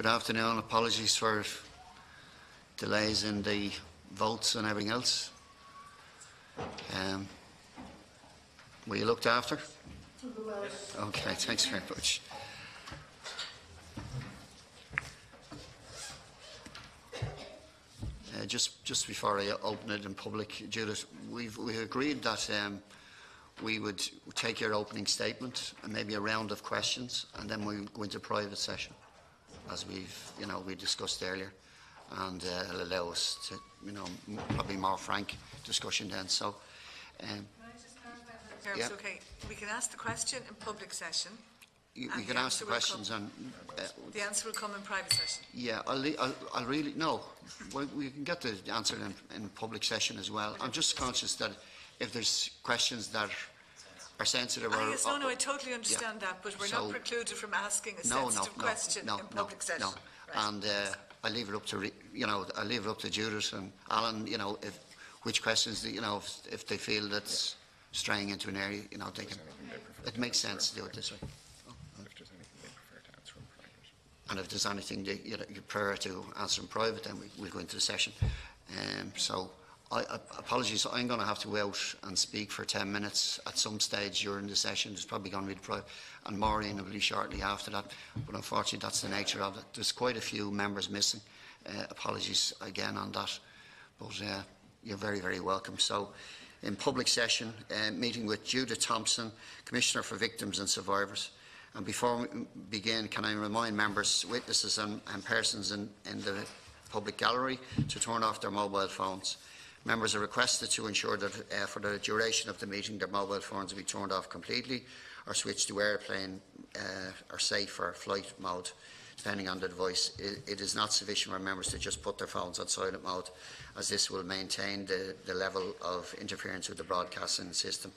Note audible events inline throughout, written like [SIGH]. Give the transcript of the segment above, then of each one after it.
Good afternoon. Apologies for delays in the votes and everything else. Um, were you looked after? Okay, thanks very much. Uh, just, just before I open it in public, Judith, we've, we agreed that um, we would take your opening statement and maybe a round of questions, and then we go into private session, as we've, you know, we discussed earlier, and uh, it'll allow us to, you know, m- probably more frank discussion then. So, um, Can I just clarify that? Terms, Yeah. okay, we can ask the question in public session. you, And we can the ask the answer will questions, and uh, The answer will come in private session. yeah, I'll, I'll, I'll really no. We, we can get the answer in, in public session as well. I'm just conscious that if there's questions that are sensitive or Ah, yes, no, no, I totally understand that, but we're So- not precluded from asking a no, no, sensitive no, question no, in no, public session. no. Right. And uh, I leave it up to re- you know I leave it up to Judith and Alan. You know if which questions that, you know if, if they feel that's straying into an area, you know they can. It makes sense to do it this way. If there's anything they prefer to answer in private. And if there's anything that you, know, you prefer to answer in private, then we, we'll go into the session. Um, so, I, I, apologies, I'm going to have to go out and speak for 10 minutes at some stage during the session. It's probably going to be the and Maureen will be shortly after that. But unfortunately, that's the nature of it. There's quite a few members missing. Uh, apologies again on that. But uh, you're very, very welcome. So, in public session, uh, meeting with Judith Thompson, Commissioner for Victims and Survivors. And before we begin, can I remind members, witnesses and, and persons in, in the public gallery to turn off their mobile phones. Members are requested to ensure that uh, for the duration of the meeting their mobile phones be turned off completely or switched to airplane uh, or safe or flight mode, depending on the device. It, it is not sufficient for members to just put their phones on silent mode, as this will maintain the, the level of interference with the broadcasting system.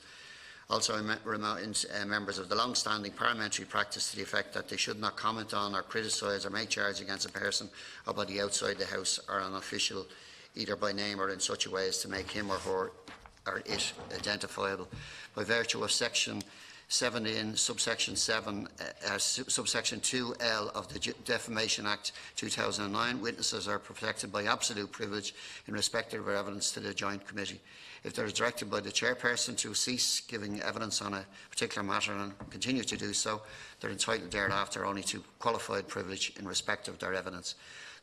Also, I remind uh, members of the long-standing parliamentary practice to the effect that they should not comment on or criticise or make charge against a person or body outside the House or an official, either by name or in such a way as to make him or her or it identifiable. By virtue of section 17, subsection 7, uh, subsection 2L of the Defamation Act 2009, witnesses are protected by absolute privilege in respect of their evidence to the Joint Committee. If they are directed by the chairperson to cease giving evidence on a particular matter and continue to do so, they are entitled thereafter only to qualified privilege in respect of their evidence.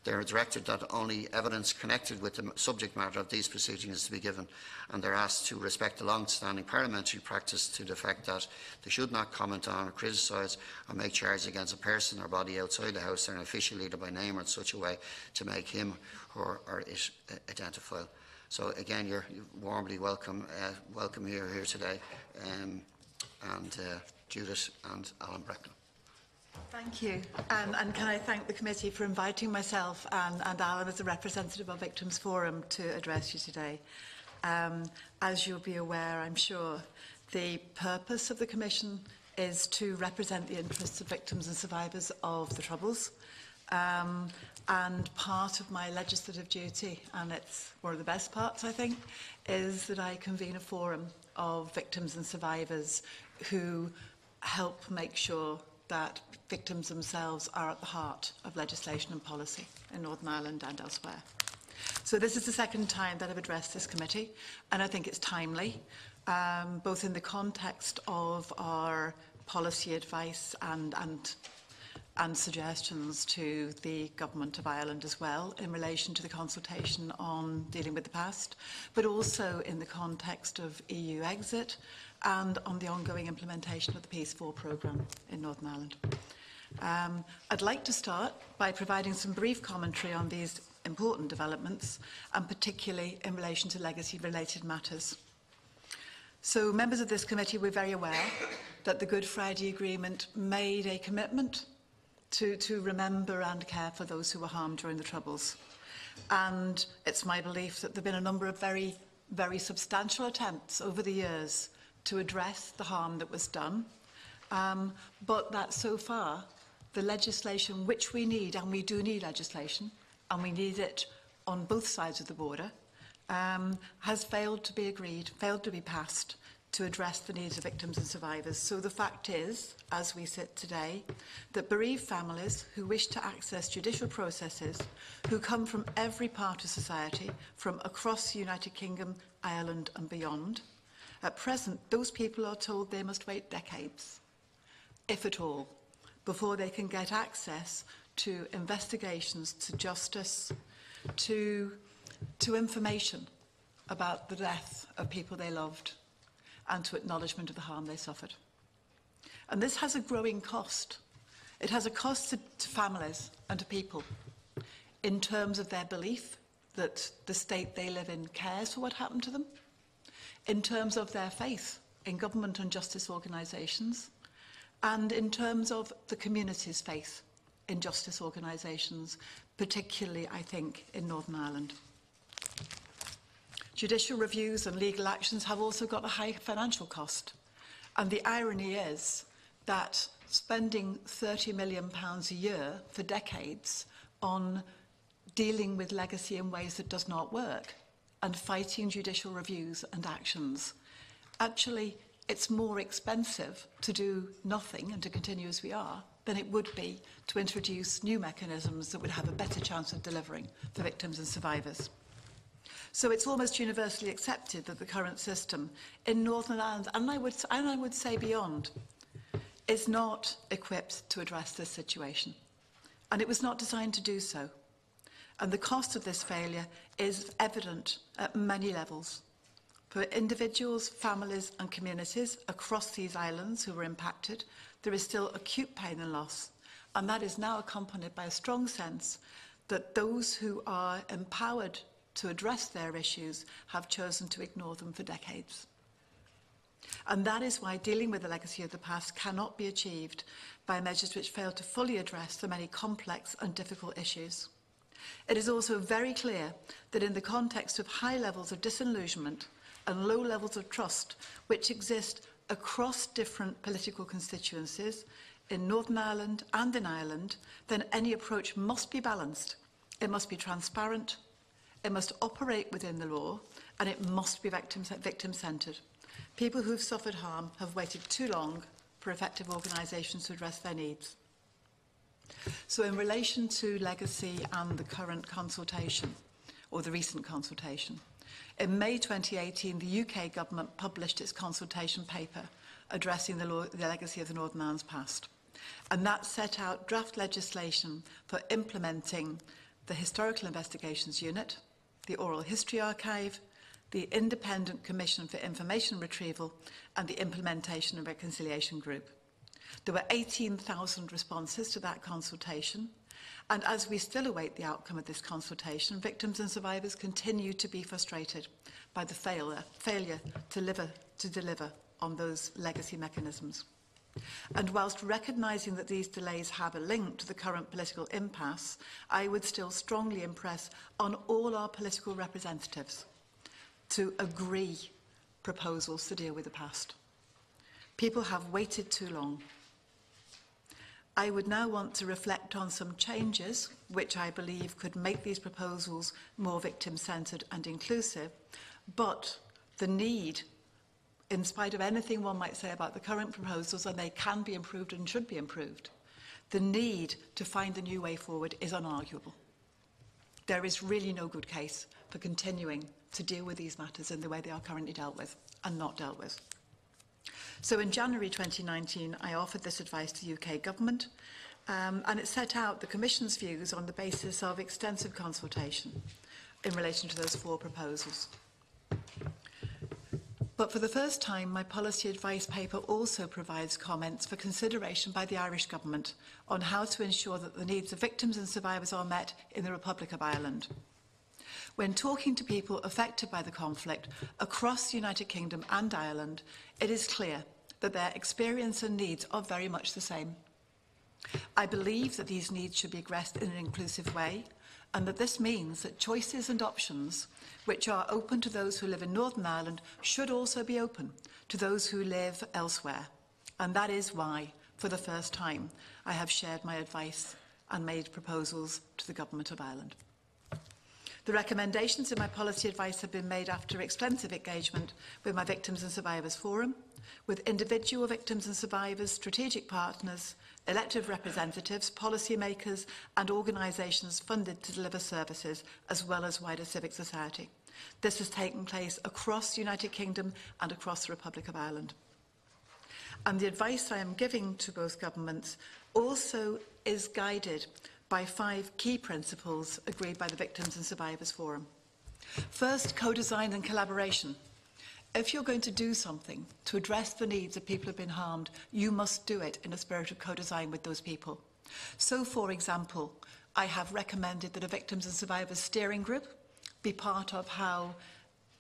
They are directed that only evidence connected with the subject matter of these proceedings is to be given, and they are asked to respect the long-standing parliamentary practice to the effect that they should not comment on or criticise or make charges against a person or body outside the House or an official leader by name or in such a way to make him or, or it uh, identifiable. So again, you're warmly welcome, uh, welcome here, here today, um, and uh, Judith and Alan Brecknell. Thank you. Um, and can I thank the committee for inviting myself and, and Alan as a representative of Victims Forum to address you today. Um, as you'll be aware, I'm sure, the purpose of the Commission is to represent the interests of victims and survivors of the Troubles. Um, and part of my legislative duty, and it's one of the best parts, I think, is that I convene a forum of victims and survivors who help make sure that victims themselves are at the heart of legislation and policy in Northern Ireland and elsewhere. So this is the second time that I've addressed this committee, and I think it's timely, um, both in the context of our policy advice and, and, and suggestions to the Government of Ireland as well in relation to the consultation on dealing with the past, but also in the context of EU exit and on the ongoing implementation of the Peace 4 programme in Northern Ireland. Um, I'd like to start by providing some brief commentary on these important developments, and particularly in relation to legacy-related matters. So, members of this committee were very aware that the Good Friday Agreement made a commitment to, to remember and care for those who were harmed during the Troubles. And it's my belief that there have been a number of very, very substantial attempts over the years to address the harm that was done, um, but that so far the legislation which we need, and we do need legislation, and we need it on both sides of the border, um, has failed to be agreed, failed to be passed to address the needs of victims and survivors. So the fact is, as we sit today, that bereaved families who wish to access judicial processes, who come from every part of society, from across the United Kingdom, Ireland and beyond, at present, those people are told they must wait decades, if at all, before they can get access to investigations, to justice, to, to information about the death of people they loved, and to acknowledgement of the harm they suffered. And this has a growing cost. It has a cost to, to families and to people in terms of their belief that the state they live in cares for what happened to them, in terms of their faith in government and justice organisations, and in terms of the community's faith in justice organisations, particularly, I think, in Northern Ireland. Judicial reviews and legal actions have also got a high financial cost. And the irony is that spending £30 million a year for decades on dealing with legacy in ways that does not work and fighting judicial reviews and actions, actually it's more expensive to do nothing and to continue as we are than it would be to introduce new mechanisms that would have a better chance of delivering for victims and survivors. So it's almost universally accepted that the current system in Northern Ireland, and I would, and I would say beyond, is not equipped to address this situation. And it was not designed to do so. And the cost of this failure is evident at many levels. For individuals, families and communities across these islands who were impacted, there is still acute pain and loss. And that is now accompanied by a strong sense that those who are empowered to address their issues have chosen to ignore them for decades. And that is why dealing with the legacy of the past cannot be achieved by measures which fail to fully address the many complex and difficult issues. It is also very clear that in the context of high levels of disillusionment and low levels of trust which exist across different political constituencies in Northern Ireland and in Ireland, then any approach must be balanced. It must be transparent, it must operate within the law, and it must be victim-centred. Victim People who have suffered harm have waited too long for effective organisations to address their needs. So in relation to legacy and the current consultation, or the recent consultation, in May 2018, the UK government published its consultation paper addressing the, law, the legacy of the Northern Ireland's past. And that set out draft legislation for implementing the Historical Investigations Unit, the Oral History Archive, the Independent Commission for Information Retrieval and the Implementation and Reconciliation Group. There were 18,000 responses to that consultation, and as we still await the outcome of this consultation, victims and survivors continue to be frustrated by the failure, failure to, deliver, to deliver on those legacy mechanisms. And whilst recognising that these delays have a link to the current political impasse, I would still strongly impress on all our political representatives to agree proposals to deal with the past. People have waited too long. I would now want to reflect on some changes which I believe could make these proposals more victim-centred and inclusive, but the need in spite of anything one might say about the current proposals, and they can be improved and should be improved, the need to find a new way forward is unarguable. There is really no good case for continuing to deal with these matters in the way they are currently dealt with and not dealt with. So in January 2019, I offered this advice to the UK Government, um, and it set out the Commission's views on the basis of extensive consultation in relation to those four proposals. But for the first time, my policy advice paper also provides comments for consideration by the Irish Government on how to ensure that the needs of victims and survivors are met in the Republic of Ireland. When talking to people affected by the conflict across the United Kingdom and Ireland, it is clear that their experience and needs are very much the same. I believe that these needs should be addressed in an inclusive way and that this means that choices and options which are open to those who live in Northern Ireland should also be open to those who live elsewhere. And that is why, for the first time, I have shared my advice and made proposals to the Government of Ireland. The recommendations in my policy advice have been made after extensive engagement with my Victims and Survivors Forum, with individual victims and survivors, strategic partners, elected representatives, policymakers and organisations funded to deliver services, as well as wider civic society. This has taken place across the United Kingdom and across the Republic of Ireland. And the advice I am giving to both governments also is guided by five key principles agreed by the Victims and Survivors Forum. First, co-design and collaboration. If you're going to do something to address the needs of people who have been harmed, you must do it in a spirit of co-design with those people. So, for example, I have recommended that a Victims and Survivors Steering Group be part of how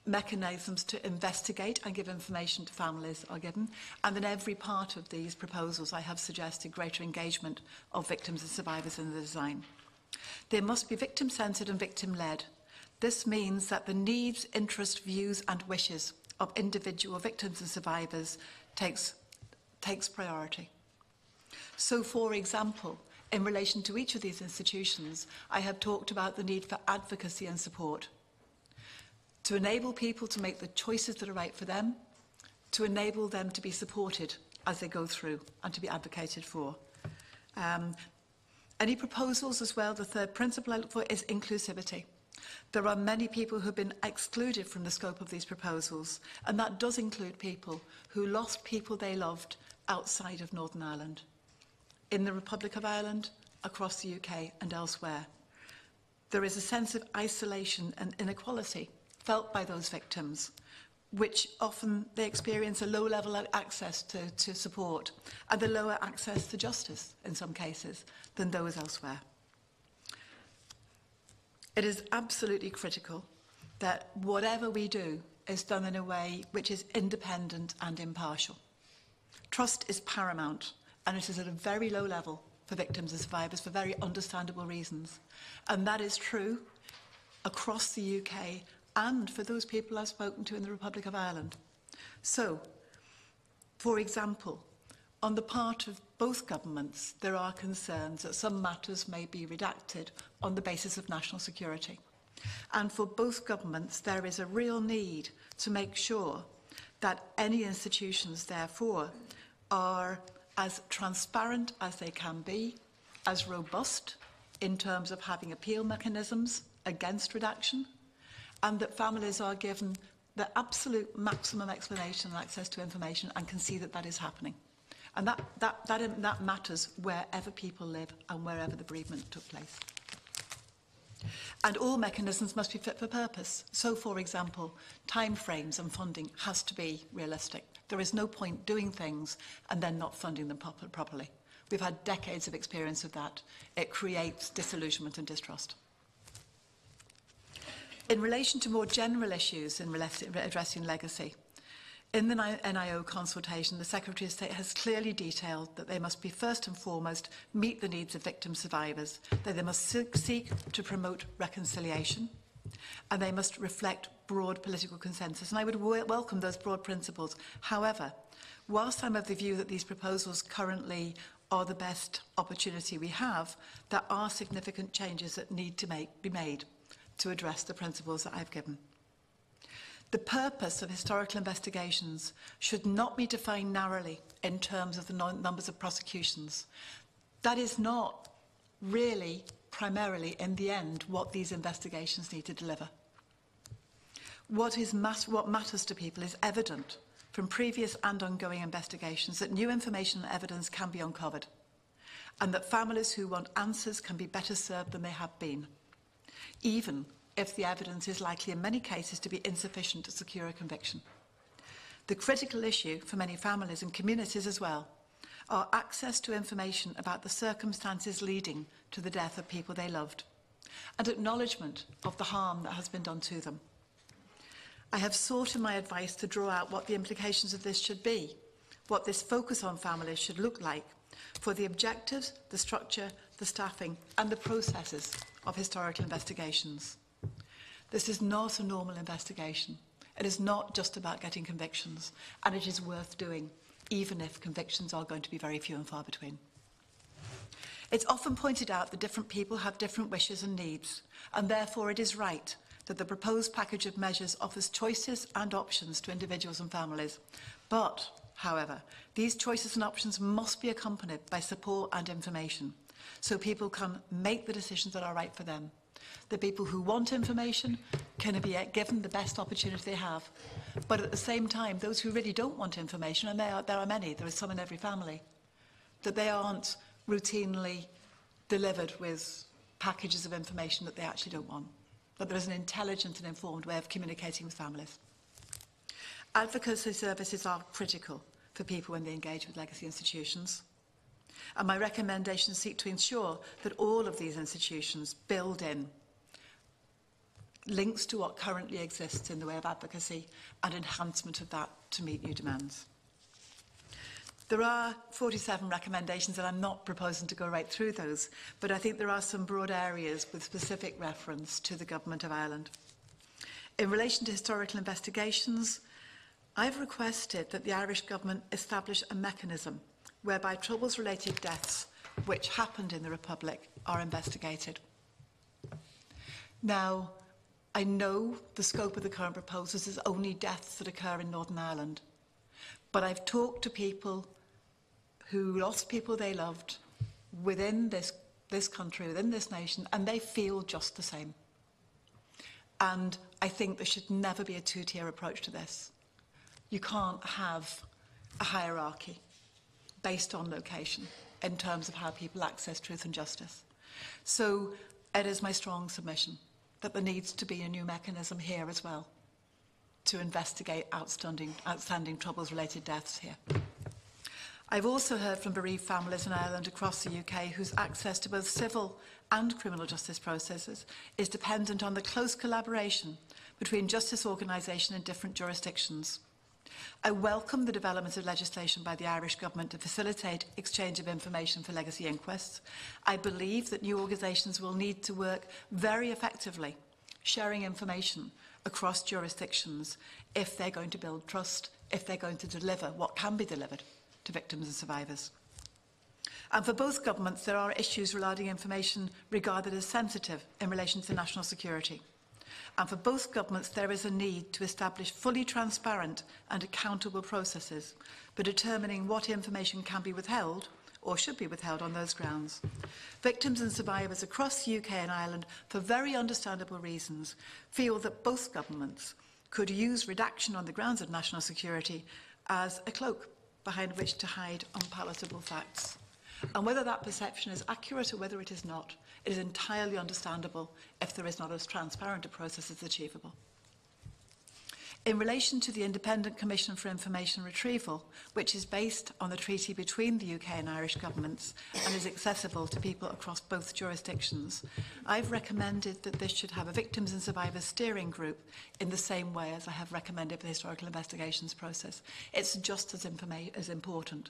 mechanisms to investigate and give information to families are given. And in every part of these proposals, I have suggested greater engagement of victims and survivors in the design. They must be victim-centred and victim-led. This means that the needs, interests, views and wishes of individual victims and survivors takes, takes priority. So, for example, in relation to each of these institutions, I have talked about the need for advocacy and support to enable people to make the choices that are right for them, to enable them to be supported as they go through and to be advocated for. Um, any proposals as well, the third principle I look for is inclusivity. There are many people who have been excluded from the scope of these proposals, and that does include people who lost people they loved outside of Northern Ireland, in the Republic of Ireland, across the UK and elsewhere. There is a sense of isolation and inequality felt by those victims, which often they experience a low level of access to, to support and a lower access to justice in some cases than those elsewhere. It is absolutely critical that whatever we do is done in a way which is independent and impartial. Trust is paramount, and it is at a very low level for victims and survivors for very understandable reasons. And that is true across the UK and for those people I've spoken to in the Republic of Ireland. So, for example, on the part of both governments, there are concerns that some matters may be redacted on the basis of national security. And for both governments, there is a real need to make sure that any institutions, therefore, are as transparent as they can be, as robust in terms of having appeal mechanisms against redaction, and that families are given the absolute maximum explanation and access to information and can see that that is happening. And that, that, that, that matters wherever people live and wherever the bereavement took place. And all mechanisms must be fit for purpose. So, for example, timeframes and funding has to be realistic. There is no point doing things and then not funding them proper, properly. We've had decades of experience of that. It creates disillusionment and distrust. In relation to more general issues in addressing legacy, in the NIO consultation, the Secretary of State has clearly detailed that they must be first and foremost meet the needs of victim survivors, that they must seek to promote reconciliation, and they must reflect broad political consensus. And I would welcome those broad principles. However, whilst I'm of the view that these proposals currently are the best opportunity we have, there are significant changes that need to make, be made to address the principles that I've given. The purpose of historical investigations should not be defined narrowly in terms of the numbers of prosecutions. That is not really, primarily, in the end, what these investigations need to deliver. What, is what matters to people is evident from previous and ongoing investigations that new information and evidence can be uncovered and that families who want answers can be better served than they have been even if the evidence is likely in many cases to be insufficient to secure a conviction. The critical issue for many families and communities as well are access to information about the circumstances leading to the death of people they loved and acknowledgement of the harm that has been done to them. I have sought in my advice to draw out what the implications of this should be, what this focus on families should look like for the objectives, the structure, the staffing and the processes of historical investigations. This is not a normal investigation. It is not just about getting convictions, and it is worth doing, even if convictions are going to be very few and far between. It's often pointed out that different people have different wishes and needs, and therefore it is right that the proposed package of measures offers choices and options to individuals and families. But, however, these choices and options must be accompanied by support and information, so people can make the decisions that are right for them. The people who want information can be given the best opportunity they have. But at the same time, those who really don't want information, and there are, there are many, there is some in every family, that they aren't routinely delivered with packages of information that they actually don't want. That there is an intelligent and informed way of communicating with families. Advocacy services are critical for people when they engage with legacy institutions. And my recommendations seek to ensure that all of these institutions build in links to what currently exists in the way of advocacy and enhancement of that to meet new demands. There are 47 recommendations and I'm not proposing to go right through those, but I think there are some broad areas with specific reference to the Government of Ireland. In relation to historical investigations, I've requested that the Irish Government establish a mechanism whereby troubles-related deaths which happened in the Republic are investigated. Now, I know the scope of the current proposals is only deaths that occur in Northern Ireland, but I've talked to people who lost people they loved within this, this country, within this nation, and they feel just the same. And I think there should never be a two-tier approach to this. You can't have a hierarchy based on location in terms of how people access truth and justice. So it is my strong submission that there needs to be a new mechanism here as well to investigate outstanding, outstanding troubles-related deaths here. I've also heard from bereaved families in Ireland across the UK whose access to both civil and criminal justice processes is dependent on the close collaboration between justice organisation in different jurisdictions. I welcome the development of legislation by the Irish Government to facilitate exchange of information for legacy inquests. I believe that new organisations will need to work very effectively, sharing information across jurisdictions if they're going to build trust, if they're going to deliver what can be delivered to victims and survivors. And for both governments, there are issues regarding information regarded as sensitive in relation to national security. And for both governments, there is a need to establish fully transparent and accountable processes for determining what information can be withheld or should be withheld on those grounds. Victims and survivors across the UK and Ireland, for very understandable reasons, feel that both governments could use redaction on the grounds of national security as a cloak behind which to hide unpalatable facts. And whether that perception is accurate or whether it is not, it is entirely understandable if there is not as transparent a process as achievable. In relation to the Independent Commission for Information Retrieval, which is based on the treaty between the UK and Irish governments and is accessible to people across both jurisdictions, I've recommended that this should have a victims and survivors steering group in the same way as I have recommended for the historical investigations process. It's just as, as important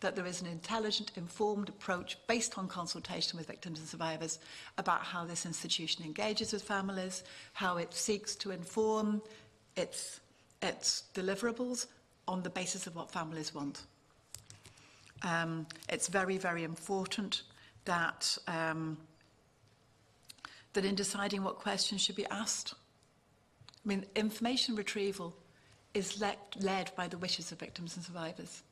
that there is an intelligent, informed approach based on consultation with victims and survivors about how this institution engages with families, how it seeks to inform its, its deliverables on the basis of what families want. Um, it's very, very important that, um, that in deciding what questions should be asked, I mean, information retrieval is le led by the wishes of victims and survivors.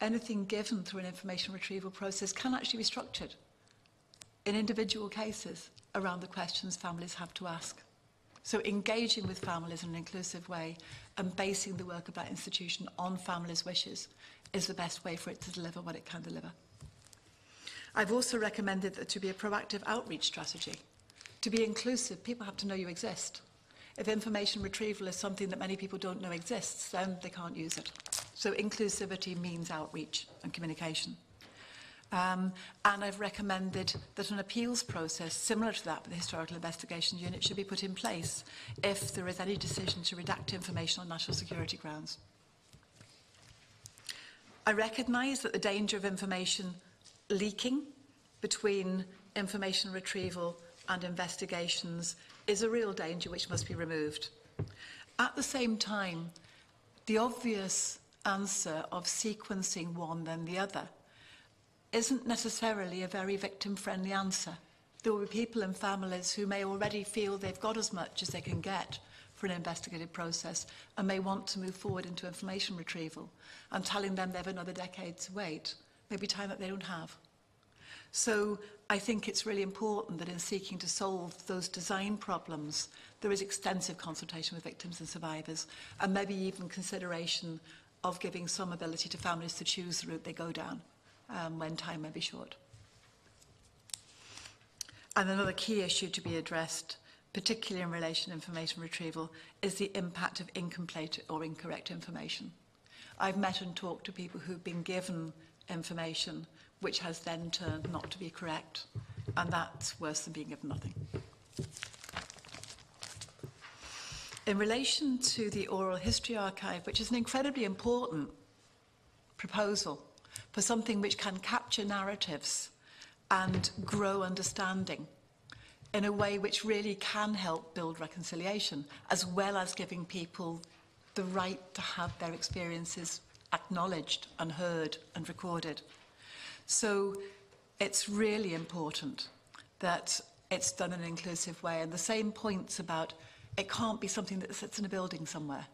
Anything given through an information retrieval process can actually be structured in individual cases around the questions families have to ask. So engaging with families in an inclusive way and basing the work of that institution on families' wishes is the best way for it to deliver what it can deliver. I've also recommended that to be a proactive outreach strategy. To be inclusive, people have to know you exist. If information retrieval is something that many people don't know exists, then they can't use it. So inclusivity means outreach and communication. Um, and I've recommended that an appeals process similar to that with the Historical Investigations Unit should be put in place if there is any decision to redact information on national security grounds. I recognise that the danger of information leaking between information retrieval and investigations is a real danger which must be removed. At the same time, the obvious answer of sequencing one then the other isn't necessarily a very victim-friendly answer. There will be people and families who may already feel they've got as much as they can get for an investigative process and may want to move forward into information retrieval and telling them they have another decade to wait may be time that they don't have. So I think it's really important that in seeking to solve those design problems, there is extensive consultation with victims and survivors, and maybe even consideration of giving some ability to families to choose the route they go down um, when time may be short. And another key issue to be addressed, particularly in relation to information retrieval, is the impact of incomplete or incorrect information. I've met and talked to people who've been given information which has then turned not to be correct. And that's worse than being given nothing. In relation to the Oral History Archive, which is an incredibly important proposal for something which can capture narratives and grow understanding in a way which really can help build reconciliation, as well as giving people the right to have their experiences acknowledged and heard and recorded. So it's really important that it's done in an inclusive way. And the same points about it can't be something that sits in a building somewhere.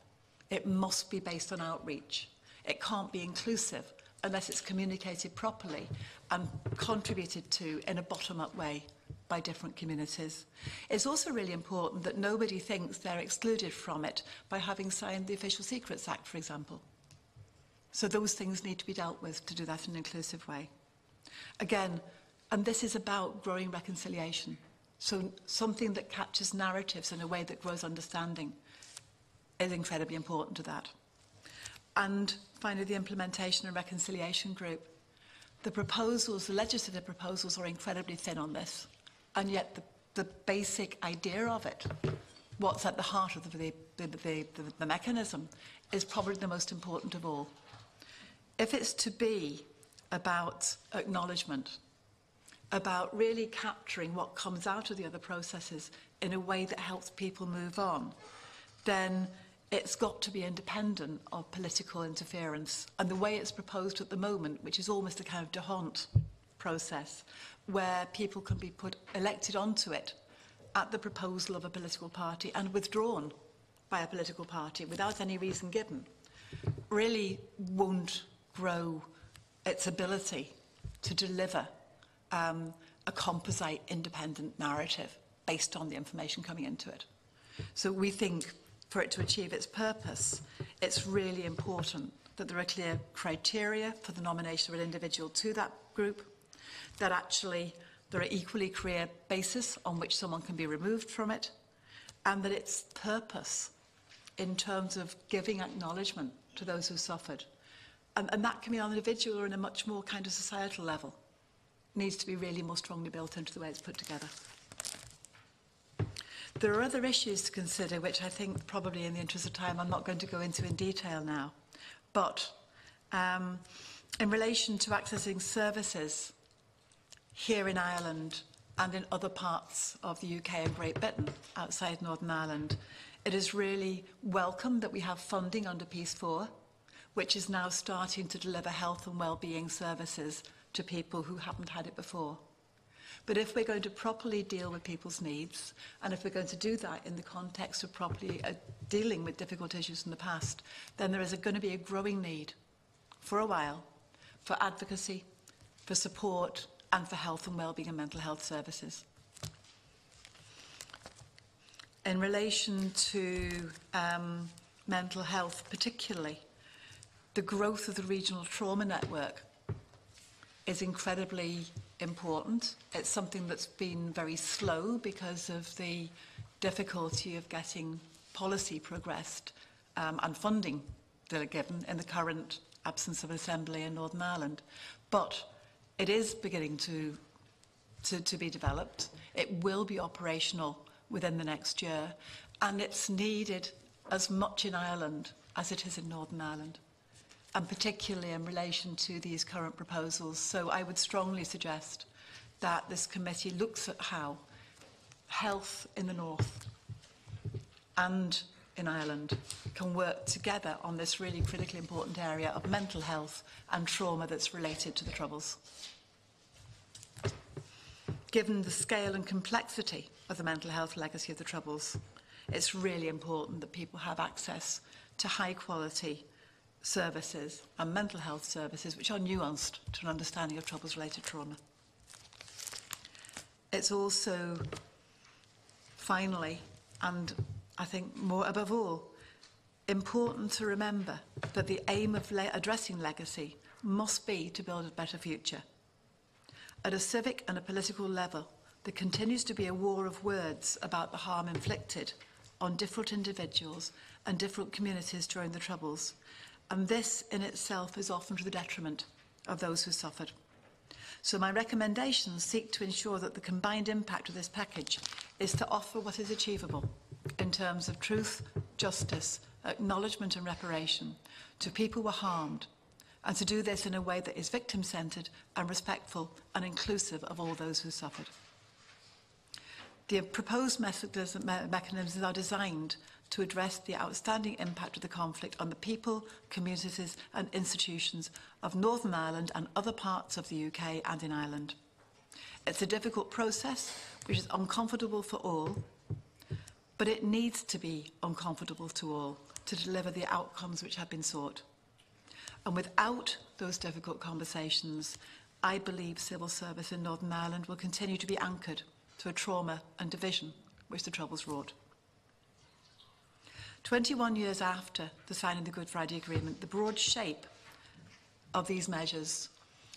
It must be based on outreach. It can't be inclusive unless it's communicated properly and contributed to in a bottom-up way by different communities. It's also really important that nobody thinks they're excluded from it by having signed the Official Secrets Act, for example. So those things need to be dealt with to do that in an inclusive way. Again, and this is about growing reconciliation. So something that captures narratives in a way that grows understanding is incredibly important to that. And finally, the implementation and reconciliation group. The proposals, the legislative proposals are incredibly thin on this. And yet the, the basic idea of it, what's at the heart of the, the, the, the, the mechanism, is probably the most important of all. If it's to be about acknowledgement, about really capturing what comes out of the other processes in a way that helps people move on, then it's got to be independent of political interference. And the way it's proposed at the moment, which is almost a kind of d'Hondt process, where people can be put elected onto it at the proposal of a political party and withdrawn by a political party without any reason given, really won't grow its ability to deliver um, a composite independent narrative based on the information coming into it. So we think for it to achieve its purpose, it's really important that there are clear criteria for the nomination of an individual to that group, that actually there are equally clear basis on which someone can be removed from it, and that its purpose in terms of giving acknowledgement to those who suffered and, and that can be on an individual or in a much more kind of societal level, needs to be really more strongly built into the way it's put together. There are other issues to consider, which I think probably in the interest of time I'm not going to go into in detail now. But um, in relation to accessing services here in Ireland and in other parts of the UK and Great Britain outside Northern Ireland, it is really welcome that we have funding under Peace 4 which is now starting to deliver health and well-being services to people who haven't had it before. But if we're going to properly deal with people's needs, and if we're going to do that in the context of properly uh, dealing with difficult issues in the past, then there is going to be a growing need for a while for advocacy, for support, and for health and well-being and mental health services. In relation to um, mental health particularly, the growth of the regional trauma network is incredibly important. It's something that's been very slow because of the difficulty of getting policy progressed um, and funding that are given in the current absence of assembly in Northern Ireland. But it is beginning to, to, to be developed. It will be operational within the next year. And it's needed as much in Ireland as it is in Northern Ireland and particularly in relation to these current proposals. So I would strongly suggest that this committee looks at how health in the north and in Ireland can work together on this really critically important area of mental health and trauma that's related to the Troubles. Given the scale and complexity of the mental health legacy of the Troubles, it's really important that people have access to high quality services and mental health services which are nuanced to an understanding of Troubles related trauma. It's also, finally, and I think more above all, important to remember that the aim of le addressing legacy must be to build a better future. At a civic and a political level, there continues to be a war of words about the harm inflicted on different individuals and different communities during the Troubles, and this in itself is often to the detriment of those who suffered. So my recommendations seek to ensure that the combined impact of this package is to offer what is achievable in terms of truth, justice, acknowledgement and reparation to people who were harmed, and to do this in a way that is victim-centred and respectful and inclusive of all those who suffered. The proposed mechanisms are designed to address the outstanding impact of the conflict on the people, communities and institutions of Northern Ireland and other parts of the UK and in Ireland. It's a difficult process which is uncomfortable for all, but it needs to be uncomfortable to all to deliver the outcomes which have been sought. And without those difficult conversations, I believe civil service in Northern Ireland will continue to be anchored to a trauma and division which the Troubles wrought. 21 years after the signing of the Good Friday Agreement, the broad shape of these measures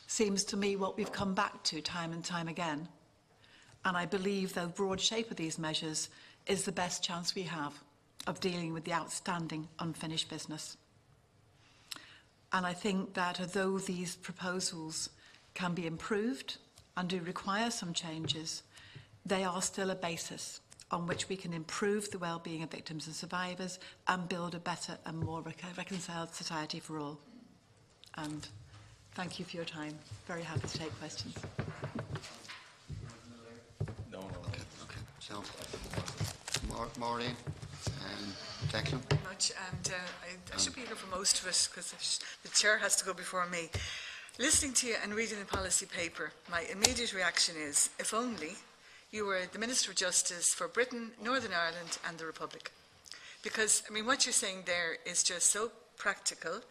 seems to me what we've come back to time and time again. And I believe the broad shape of these measures is the best chance we have of dealing with the outstanding unfinished business. And I think that although these proposals can be improved and do require some changes, they are still a basis on which we can improve the well-being of victims and survivors and build a better and more rec reconciled society for all. And thank you for your time. Very happy to take questions. No, no, Okay, okay. So, Maur- Maureen and Declan? very much, and uh, I, I should be here for most of it because the chair has to go before me. Listening to you and reading the policy paper, my immediate reaction is, if only you were the Minister of Justice for Britain, Northern Ireland and the Republic. Because, I mean, what you're saying there is just so practical,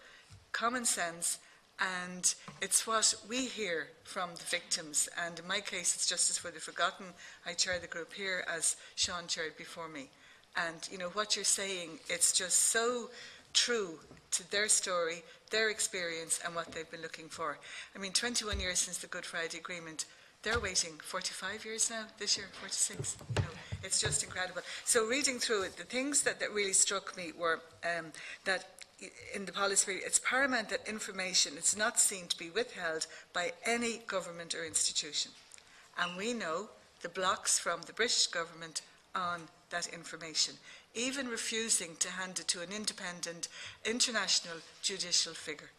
common sense, and it's what we hear from the victims. And in my case, it's Justice for the Forgotten. I chair the group here, as Sean chaired before me. And, you know, what you're saying, it's just so true to their story, their experience, and what they've been looking for. I mean, 21 years since the Good Friday Agreement, they're waiting 45 years now, this year, 46. You know, it's just incredible. So reading through it, the things that, that really struck me were um, that in the policy it's paramount that information is not seen to be withheld by any government or institution. And we know the blocks from the British government on that information, even refusing to hand it to an independent international judicial figure.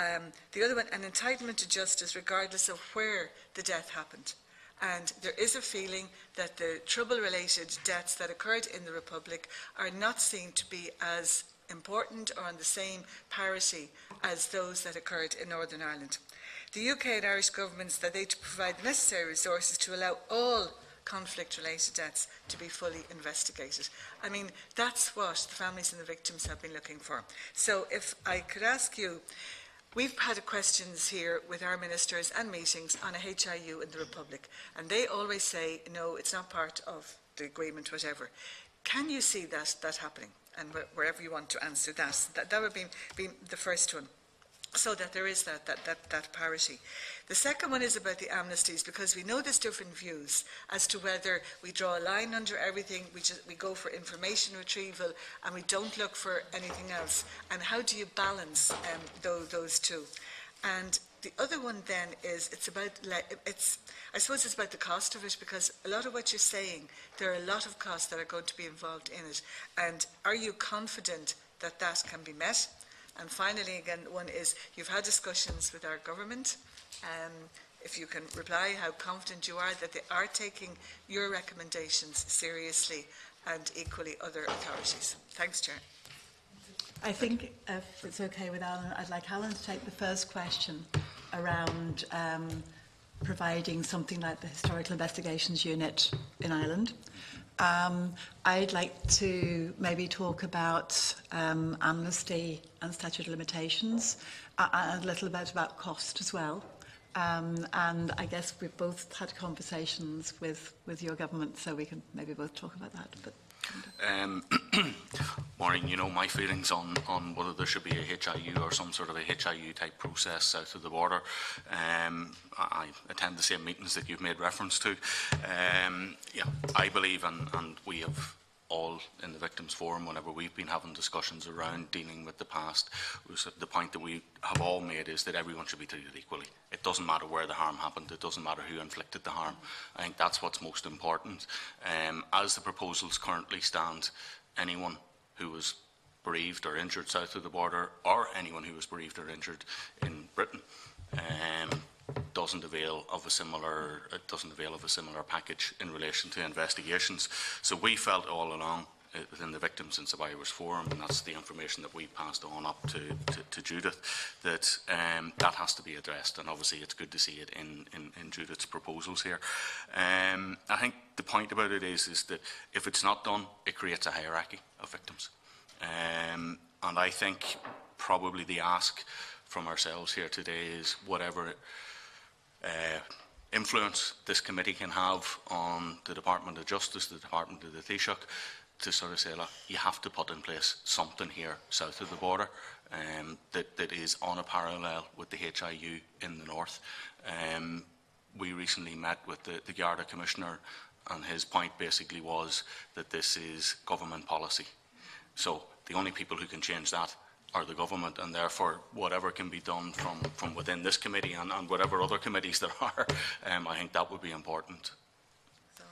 Um, the other one, an entitlement to justice regardless of where the death happened. And there is a feeling that the trouble-related deaths that occurred in the Republic are not seen to be as important or on the same parity as those that occurred in Northern Ireland. The UK and Irish governments that they to provide the necessary resources to allow all conflict-related deaths to be fully investigated. I mean, that's what the families and the victims have been looking for. So if I could ask you, We've had questions here with our ministers and meetings on a HIU in the Republic, and they always say, no, it's not part of the agreement, whatever. Can you see that, that happening? And wh wherever you want to answer that, that, that would be, be the first one so that there is that, that, that, that parity. The second one is about the amnesties, because we know there's different views as to whether we draw a line under everything, we, just, we go for information retrieval, and we don't look for anything else. And how do you balance um, those, those two? And the other one then is it's about it's I suppose it's about the cost of it because a lot of what you're saying there are a lot of costs that are going to be involved in it and are you confident that that can be met and finally, again, one is you've had discussions with our government. Um, if you can reply how confident you are that they are taking your recommendations seriously and equally other authorities. Thanks, Chair. I think if it's okay with Alan, I'd like Alan to take the first question around um, providing something like the Historical Investigations Unit in Ireland. Um, I'd like to maybe talk about um, amnesty and statute of limitations, uh, a little bit about cost as well. Um, and I guess we've both had conversations with, with your government, so we can maybe both talk about that. But Um, [CLEARS THROAT] Maureen, you know my feelings on, on whether there should be a HIU or some sort of a HIU type process south of the border. Um, I I attend the same meetings that you've made reference to. Um, yeah, I believe, and, and we have all in the Victims Forum, whenever we've been having discussions around dealing with the past, the point that we have all made is that everyone should be treated equally. It doesn't matter where the harm happened, it doesn't matter who inflicted the harm. I think that's what's most important. Um, as the proposals currently stand, anyone who was bereaved or injured south of the border, or anyone who was bereaved or injured in Britain, um, doesn't avail of a similar doesn't avail of a similar package in relation to investigations. So we felt all along uh, within the Victims and Survivors Forum, and that's the information that we passed on up to, to, to Judith, that um, that has to be addressed. And obviously, it's good to see it in, in, in Judith's proposals here. Um, I think the point about it is, is that if it's not done, it creates a hierarchy of victims. Um, and I think probably the ask from ourselves here today is whatever uh, influence this committee can have on the Department of Justice, the Department of the Taoiseach, to sort of say, look, you have to put in place something here south of the border um, that, that is on a parallel with the HIU in the north. Um, we recently met with the, the Garda Commissioner and his point basically was that this is government policy. So the only people who can change that are the government and therefore whatever can be done from, from within this committee and, and whatever other committees there [LAUGHS] are, um, I think that would be important. So,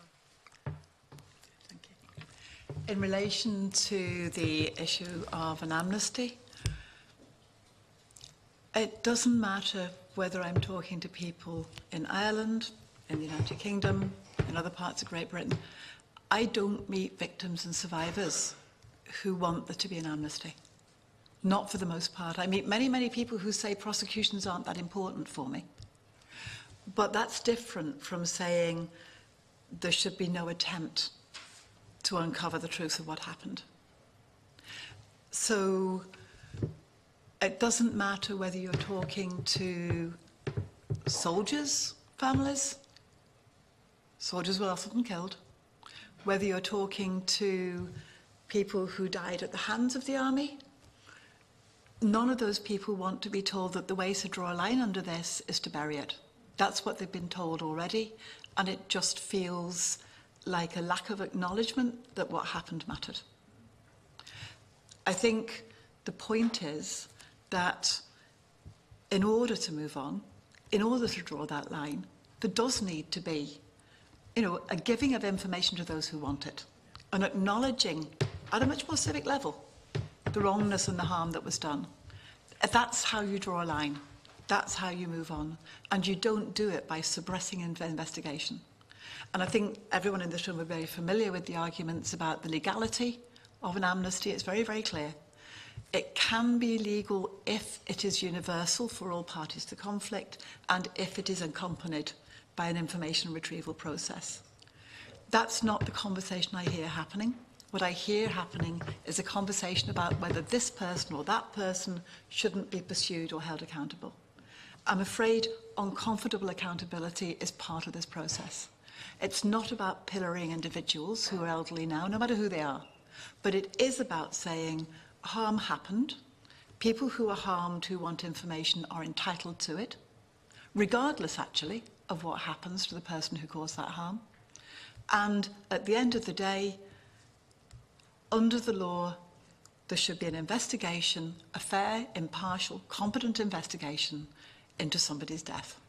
Thank you. In relation to the issue of an amnesty, it doesn't matter whether I'm talking to people in Ireland, in the United Kingdom, in other parts of Great Britain. I don't meet victims and survivors who want there to be an amnesty. Not for the most part. I meet many, many people who say prosecutions aren't that important for me. But that's different from saying there should be no attempt to uncover the truth of what happened. So it doesn't matter whether you're talking to soldiers' families, soldiers were often killed, whether you're talking to people who died at the hands of the army, none of those people want to be told that the way to draw a line under this is to bury it. That's what they've been told already, and it just feels like a lack of acknowledgement that what happened mattered. I think the point is that in order to move on, in order to draw that line, there does need to be, you know, a giving of information to those who want it, and acknowledging at a much more civic level the wrongness and the harm that was done. That's how you draw a line. That's how you move on. And you don't do it by suppressing investigation. And I think everyone in this room are very familiar with the arguments about the legality of an amnesty. It's very, very clear. It can be legal if it is universal for all parties to the conflict and if it is accompanied by an information retrieval process. That's not the conversation I hear happening. What I hear happening is a conversation about whether this person or that person shouldn't be pursued or held accountable. I'm afraid uncomfortable accountability is part of this process. It's not about pillaring individuals who are elderly now, no matter who they are, but it is about saying harm happened. People who are harmed who want information are entitled to it, regardless actually of what happens to the person who caused that harm. And at the end of the day, under the law, there should be an investigation, a fair, impartial, competent investigation into somebody's death.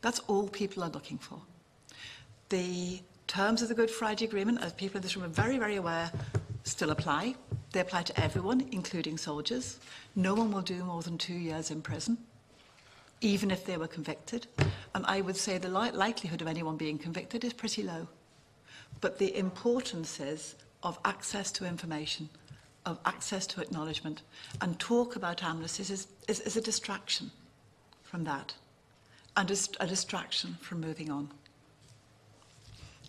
That's all people are looking for. The terms of the Good Friday Agreement, as people in this room are very, very aware, still apply. They apply to everyone, including soldiers. No one will do more than two years in prison, even if they were convicted. And I would say the li likelihood of anyone being convicted is pretty low. But the importance is of access to information, of access to acknowledgement, and talk about amnesties is, is, is a distraction from that. and dist- a distraction from moving on.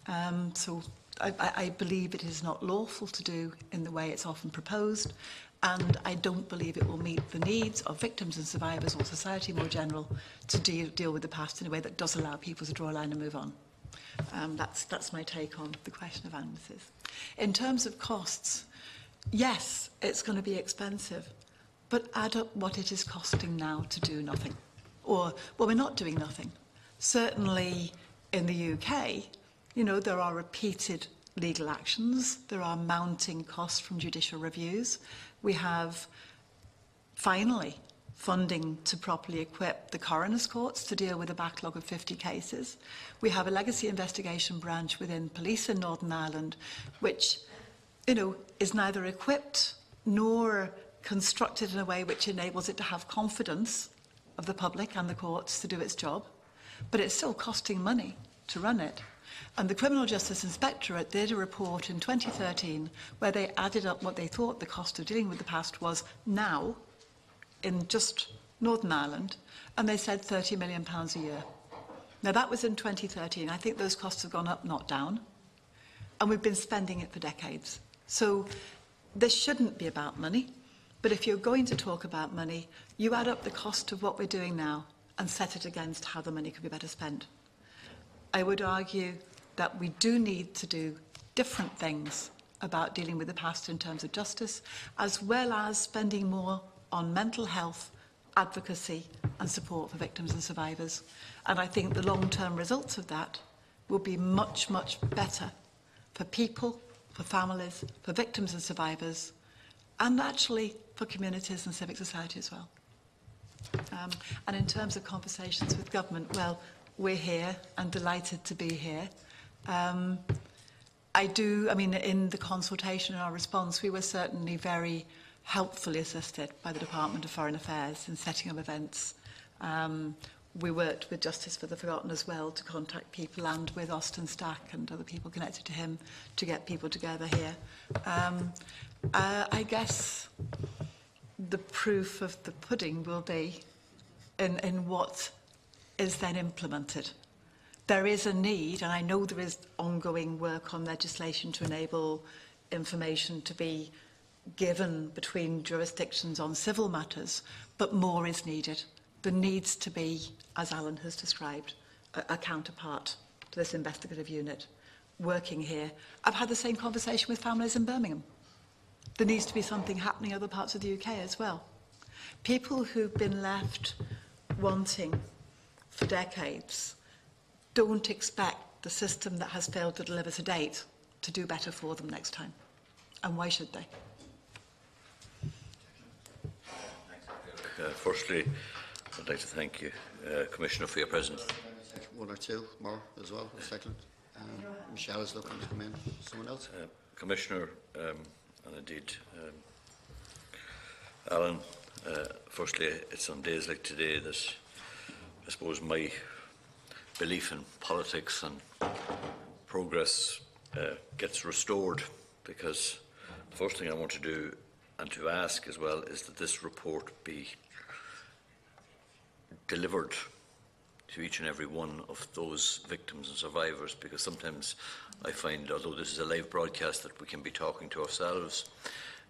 Um, so I, I believe it is not lawful to do in the way it's often proposed, and I don't believe it will meet the needs of victims and survivors or society more general to deal, deal with the past in a way that does allow people to draw a line and move on. Um, that's, that's my take on the question of amnesties. In terms of costs, yes, it's going to be expensive, but add up what it is costing now to do nothing. Or, well, we're not doing nothing. Certainly in the UK, you know, there are repeated legal actions, there are mounting costs from judicial reviews. We have, finally, funding to properly equip the coroner's courts to deal with a backlog of 50 cases. We have a legacy investigation branch within police in Northern Ireland, which, you know, is neither equipped nor constructed in a way which enables it to have confidence of the public and the courts to do its job, but it's still costing money to run it. And the Criminal Justice Inspectorate did a report in 2013 where they added up what they thought the cost of dealing with the past was now in just Northern Ireland, and they said 30 million pounds a year. Now that was in 2013. I think those costs have gone up, not down. And we've been spending it for decades. So this shouldn't be about money. But if you're going to talk about money, you add up the cost of what we're doing now and set it against how the money could be better spent. I would argue that we do need to do different things about dealing with the past in terms of justice, as well as spending more on mental health, advocacy and support for victims and survivors. And I think the long-term results of that will be much, much better for people, for families, for victims and survivors, and actually for communities and civic society as well. Um, and in terms of conversations with government, well, we're here and delighted to be here. Um, I do, I mean, in the consultation and our response, we were certainly very helpfully assisted by the Department of Foreign Affairs in setting up events. Um, we worked with Justice for the Forgotten as well to contact people and with Austin Stack and other people connected to him to get people together here. Um, uh, I guess the proof of the pudding will be in, in what is then implemented. There is a need, and I know there is ongoing work on legislation to enable information to be given between jurisdictions on civil matters, but more is needed. There needs to be, as Alan has described, a, a counterpart to this investigative unit working here. I've had the same conversation with families in Birmingham. There needs to be something happening in other parts of the UK as well. People who've been left wanting for decades don't expect the system that has failed to deliver to date to do better for them next time. And why should they? Uh, firstly, I'd like to thank you, uh, Commissioner, for your presence. One or two more as well, a second. Um, Michelle is looking to come in. Someone else? Uh, Commissioner, um, and indeed, um, Alan, uh, firstly, it's on days like today that I suppose my belief in politics and progress uh, gets restored because the first thing I want to do and to ask as well is that this report be delivered to each and every one of those victims and survivors because sometimes I find, although this is a live broadcast, that we can be talking to ourselves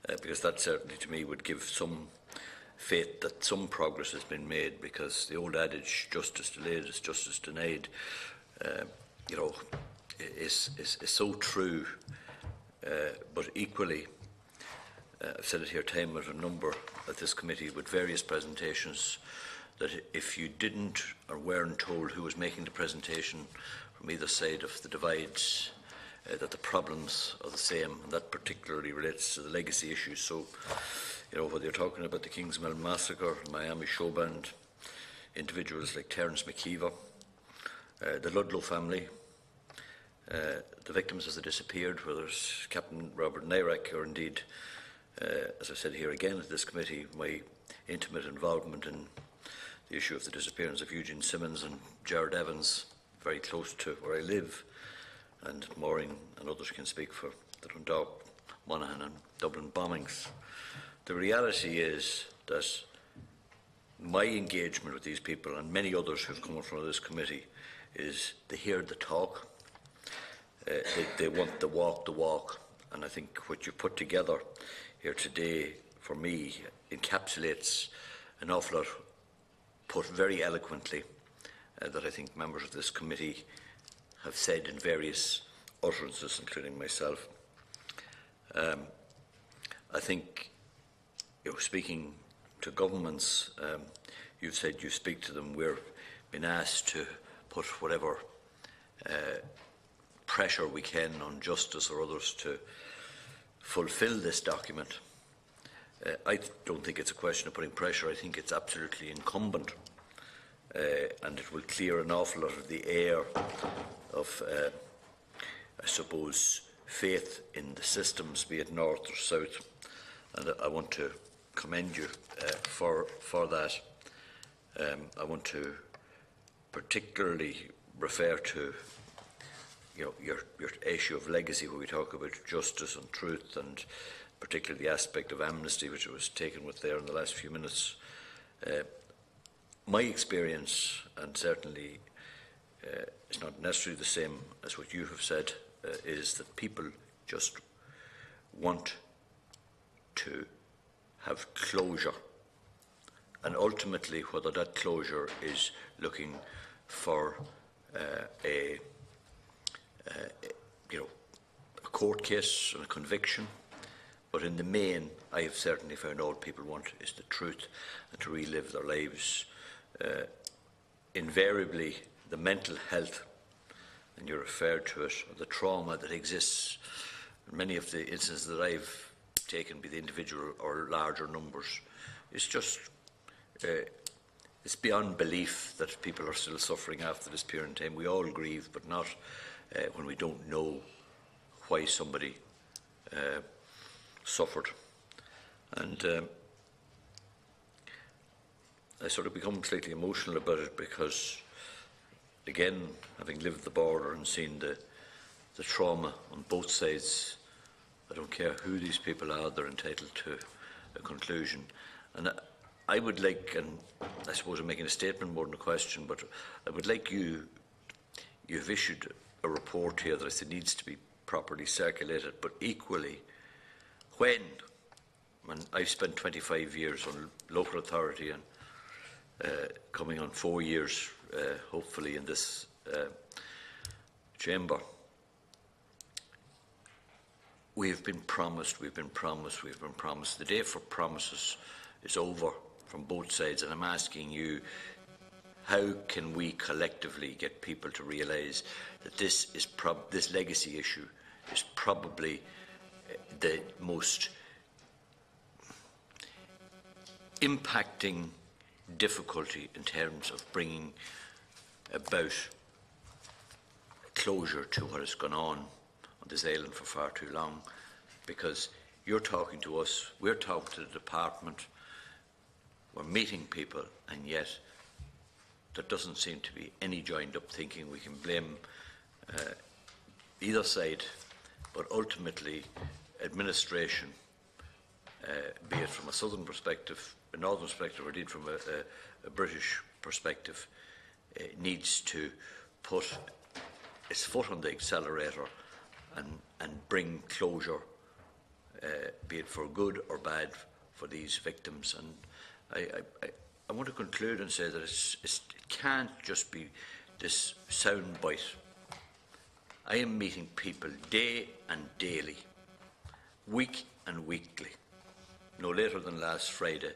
uh, because that certainly to me would give some faith that some progress has been made because the old adage, justice delayed is justice denied, uh, you know, is, is, is so true, uh, but equally, uh, I've said it here time at a number at this committee with various presentations, that if you didn't or weren't told who was making the presentation from either side of the divides, uh, that the problems are the same, and that particularly relates to the legacy issues. So, you know, whether you're talking about the Kingsmill Massacre, Miami Show Band, individuals like Terence McKeever, uh, the Ludlow family, uh, the victims as they disappeared, whether it's Captain Robert Nairac or indeed, uh, as I said here again at this committee, my intimate involvement in the issue of the disappearance of Eugene Simons and Jared Evans, very close to where I live, and Maureen and others can speak for the Dundalk, Monaghan and Dublin bombings. The reality is that my engagement with these people and many others who have come in front of this committee is they hear the talk, uh, they, they want to walk the walk, and I think what you put together here today, for me, encapsulates an awful lot put very eloquently uh, that I think members of this committee have said in various utterances, including myself. Um, I think, you know, speaking to governments, um, you've said you speak to them. We're been asked to put whatever uh, pressure we can on justice or others to fulfil this document. Uh, I don't think it's a question of putting pressure. I think it's absolutely incumbent, uh, and it will clear an awful lot of the air of, uh, I suppose, faith in the systems, be it north or south. And I want to commend you uh, for for that. Um, I want to particularly refer to you know, your, your issue of legacy, where we talk about justice and truth, and particularly the aspect of amnesty, which was taken with there in the last few minutes. Uh, my experience, and certainly uh, it's not necessarily the same as what you have said, uh, is that people just want to have closure. And ultimately, whether that closure is looking for uh, a uh, you know, a court case and a conviction. But in the main, I have certainly found all people want is the truth and to relive their lives. Uh, invariably, the mental health, and you referred to it, the trauma that exists in many of the instances that I've taken, by the individual or larger numbers, It's just uh, it's beyond belief that people are still suffering after this period of time. We all grieve, but not uh, when we don't know why somebody uh, suffered. And um, I sort of become slightly emotional about it because, again, having lived the border and seen the, the trauma on both sides, I don't care who these people are, they're entitled to a conclusion. And I, would like, and I suppose I'm making a statement more than a question, but I would like you, you've issued a report here that needs to be properly circulated, but equally, when, when I've spent 25 years on local authority and uh, coming on four years, uh, hopefully, in this uh, chamber, we've been promised, we've been promised, we've been promised. The day for promises is over from both sides, and I'm asking you how can we collectively get people to realise that this is this legacy issue is probably uh, the most impacting difficulty in terms of bringing about closure to what has gone on on this island for far too long because you're talking to us, we're talking to the department, we're meeting people, and yet there doesn't seem to be any joined up thinking. We can blame uh, either side, but ultimately, administration, uh, be it from a southern perspective, a northern perspective, or indeed from a, a, a British perspective, uh, needs to put its foot on the accelerator and, and bring closure, uh, be it for good or bad, for these victims. And I, I, I want to conclude and say that it's, it's, it can't just be this sound bite. I am meeting people day and daily, week and weekly. No later than last Friday,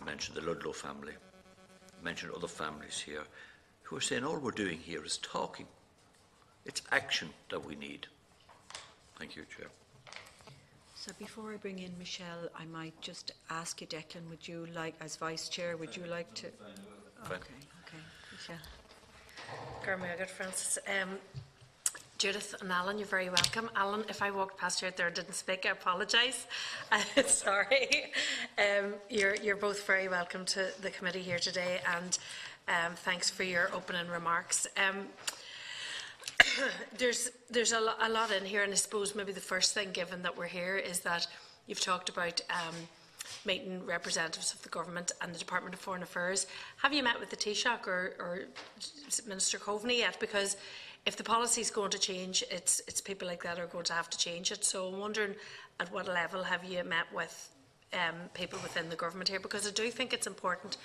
I mentioned the Ludlow family, I mentioned other families here, who are saying all we're doing here is talking. It's action that we need. Thank you, Chair. So before I bring in Michelle, I might just ask you, Declan, would you like, as Vice Chair, would you like to? Fine. Okay, okay. Michelle. Garmagad Frances. Um, Judith and Alan, you're very welcome. Alan, if I walked past you out there and didn't speak, I apologise. [LAUGHS] Sorry. Um, you're, you're both very welcome to the committee here today, and um, thanks for your opening remarks. Um, [COUGHS] there's there's a, a lot in here, and I suppose maybe the first thing, given that we're here, is that you've talked about um, meeting representatives of the government and the Department of Foreign Affairs. Have you met with the Taoiseach or, or Minister Coveney yet? Because if the policy is going to change, it's, it's people like that are going to have to change it. So I'm wondering at what level have you met with um, people within the government here? Because I do think it's important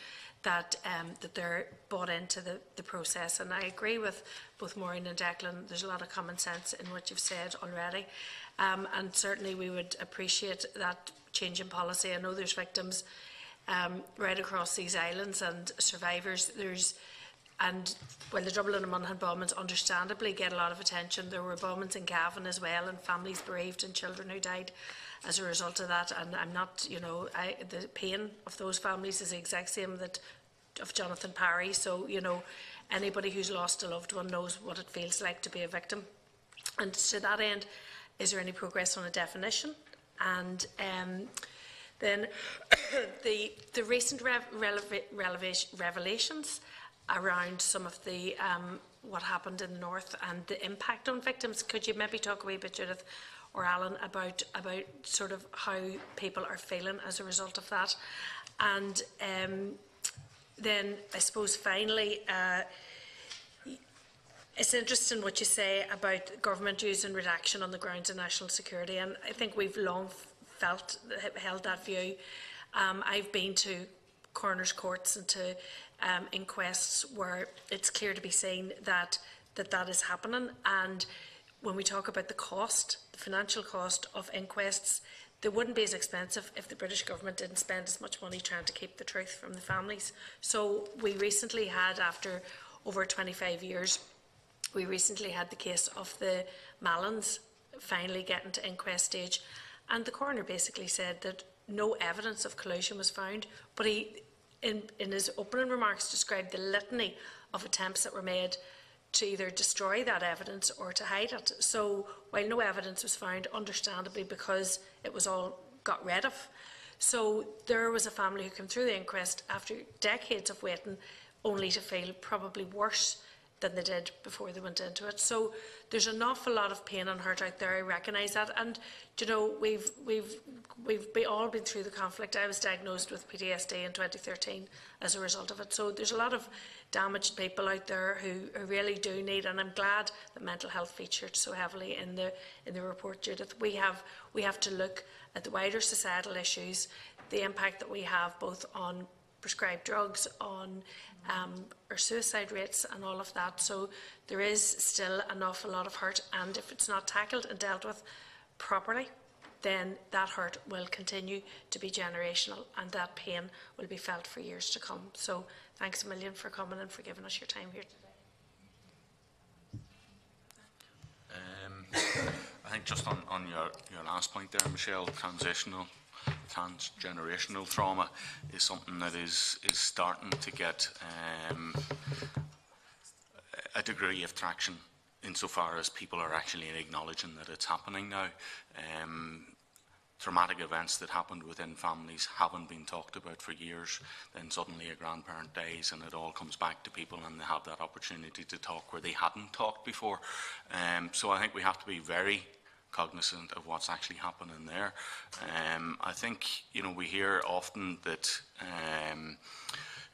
that um, that they're bought into the, the process. And I agree with both Maureen and Declan. There's a lot of common sense in what you've said already. Um, and certainly we would appreciate that change in policy. I know there's victims um, right across these islands and survivors. There's and well, the Dublin and Monaghan bombings understandably get a lot of attention. There were bombings in Cavan as well, and families bereaved and children who died as a result of that. And I'm not, you know, I, the pain of those families is the exact same that of Jonathan Parry. So, you know, anybody who's lost a loved one knows what it feels like to be a victim. And to that end, is there any progress on a definition? And um, then [COUGHS] the the recent rev releva revelations around some of the um, what happened in the north and the impact on victims. Could you maybe talk a wee bit, Judith or Alan, about about sort of how people are feeling as a result of that? And um, then I suppose finally. Uh, it's interesting what you say about government using redaction on the grounds of national security, and I think we've long felt held that view. Um, I've been to coroner's courts and to um, inquests where it's clear to be seen that, that that is happening. And when we talk about the cost, the financial cost of inquests, they wouldn't be as expensive if the British government didn't spend as much money trying to keep the truth from the families. So we recently had, after over 25 years, we recently had the case of the Mallons finally getting to inquest stage, and the coroner basically said that no evidence of collusion was found, but he in, in his opening remarks, described the litany of attempts that were made to either destroy that evidence or to hide it. So, while no evidence was found, understandably, because it was all got rid of. So, there was a family who came through the inquest after decades of waiting, only to feel probably worse than they did before they went into it. So there's an awful lot of pain and hurt out there. I recognise that, and you know we've we've we've be, all been through the conflict. I was diagnosed with PTSD in 2013 as a result of it. So there's a lot of damaged people out there who, who really do need, and I'm glad that mental health featured so heavily in the in the report, Judith. We have we have to look at the wider societal issues, the impact that we have both on prescribed drugs, on um, our suicide rates and all of that. So there is still an awful lot of hurt and if it's not tackled and dealt with properly, then that hurt will continue to be generational and that pain will be felt for years to come. So thanks a million for coming and for giving us your time here today. Um, [COUGHS] I think just on, on your, your last point there, Michelle, transitional transgenerational trauma is something that is, is starting to get um, a degree of traction insofar as people are actually acknowledging that it's happening now. Um, traumatic events that happened within families haven't been talked about for years, then suddenly a grandparent dies and it all comes back to people and they have that opportunity to talk where they hadn't talked before. Um, so I think we have to be very cognizant of what's actually happening there. Um, I think, you know, we hear often that um,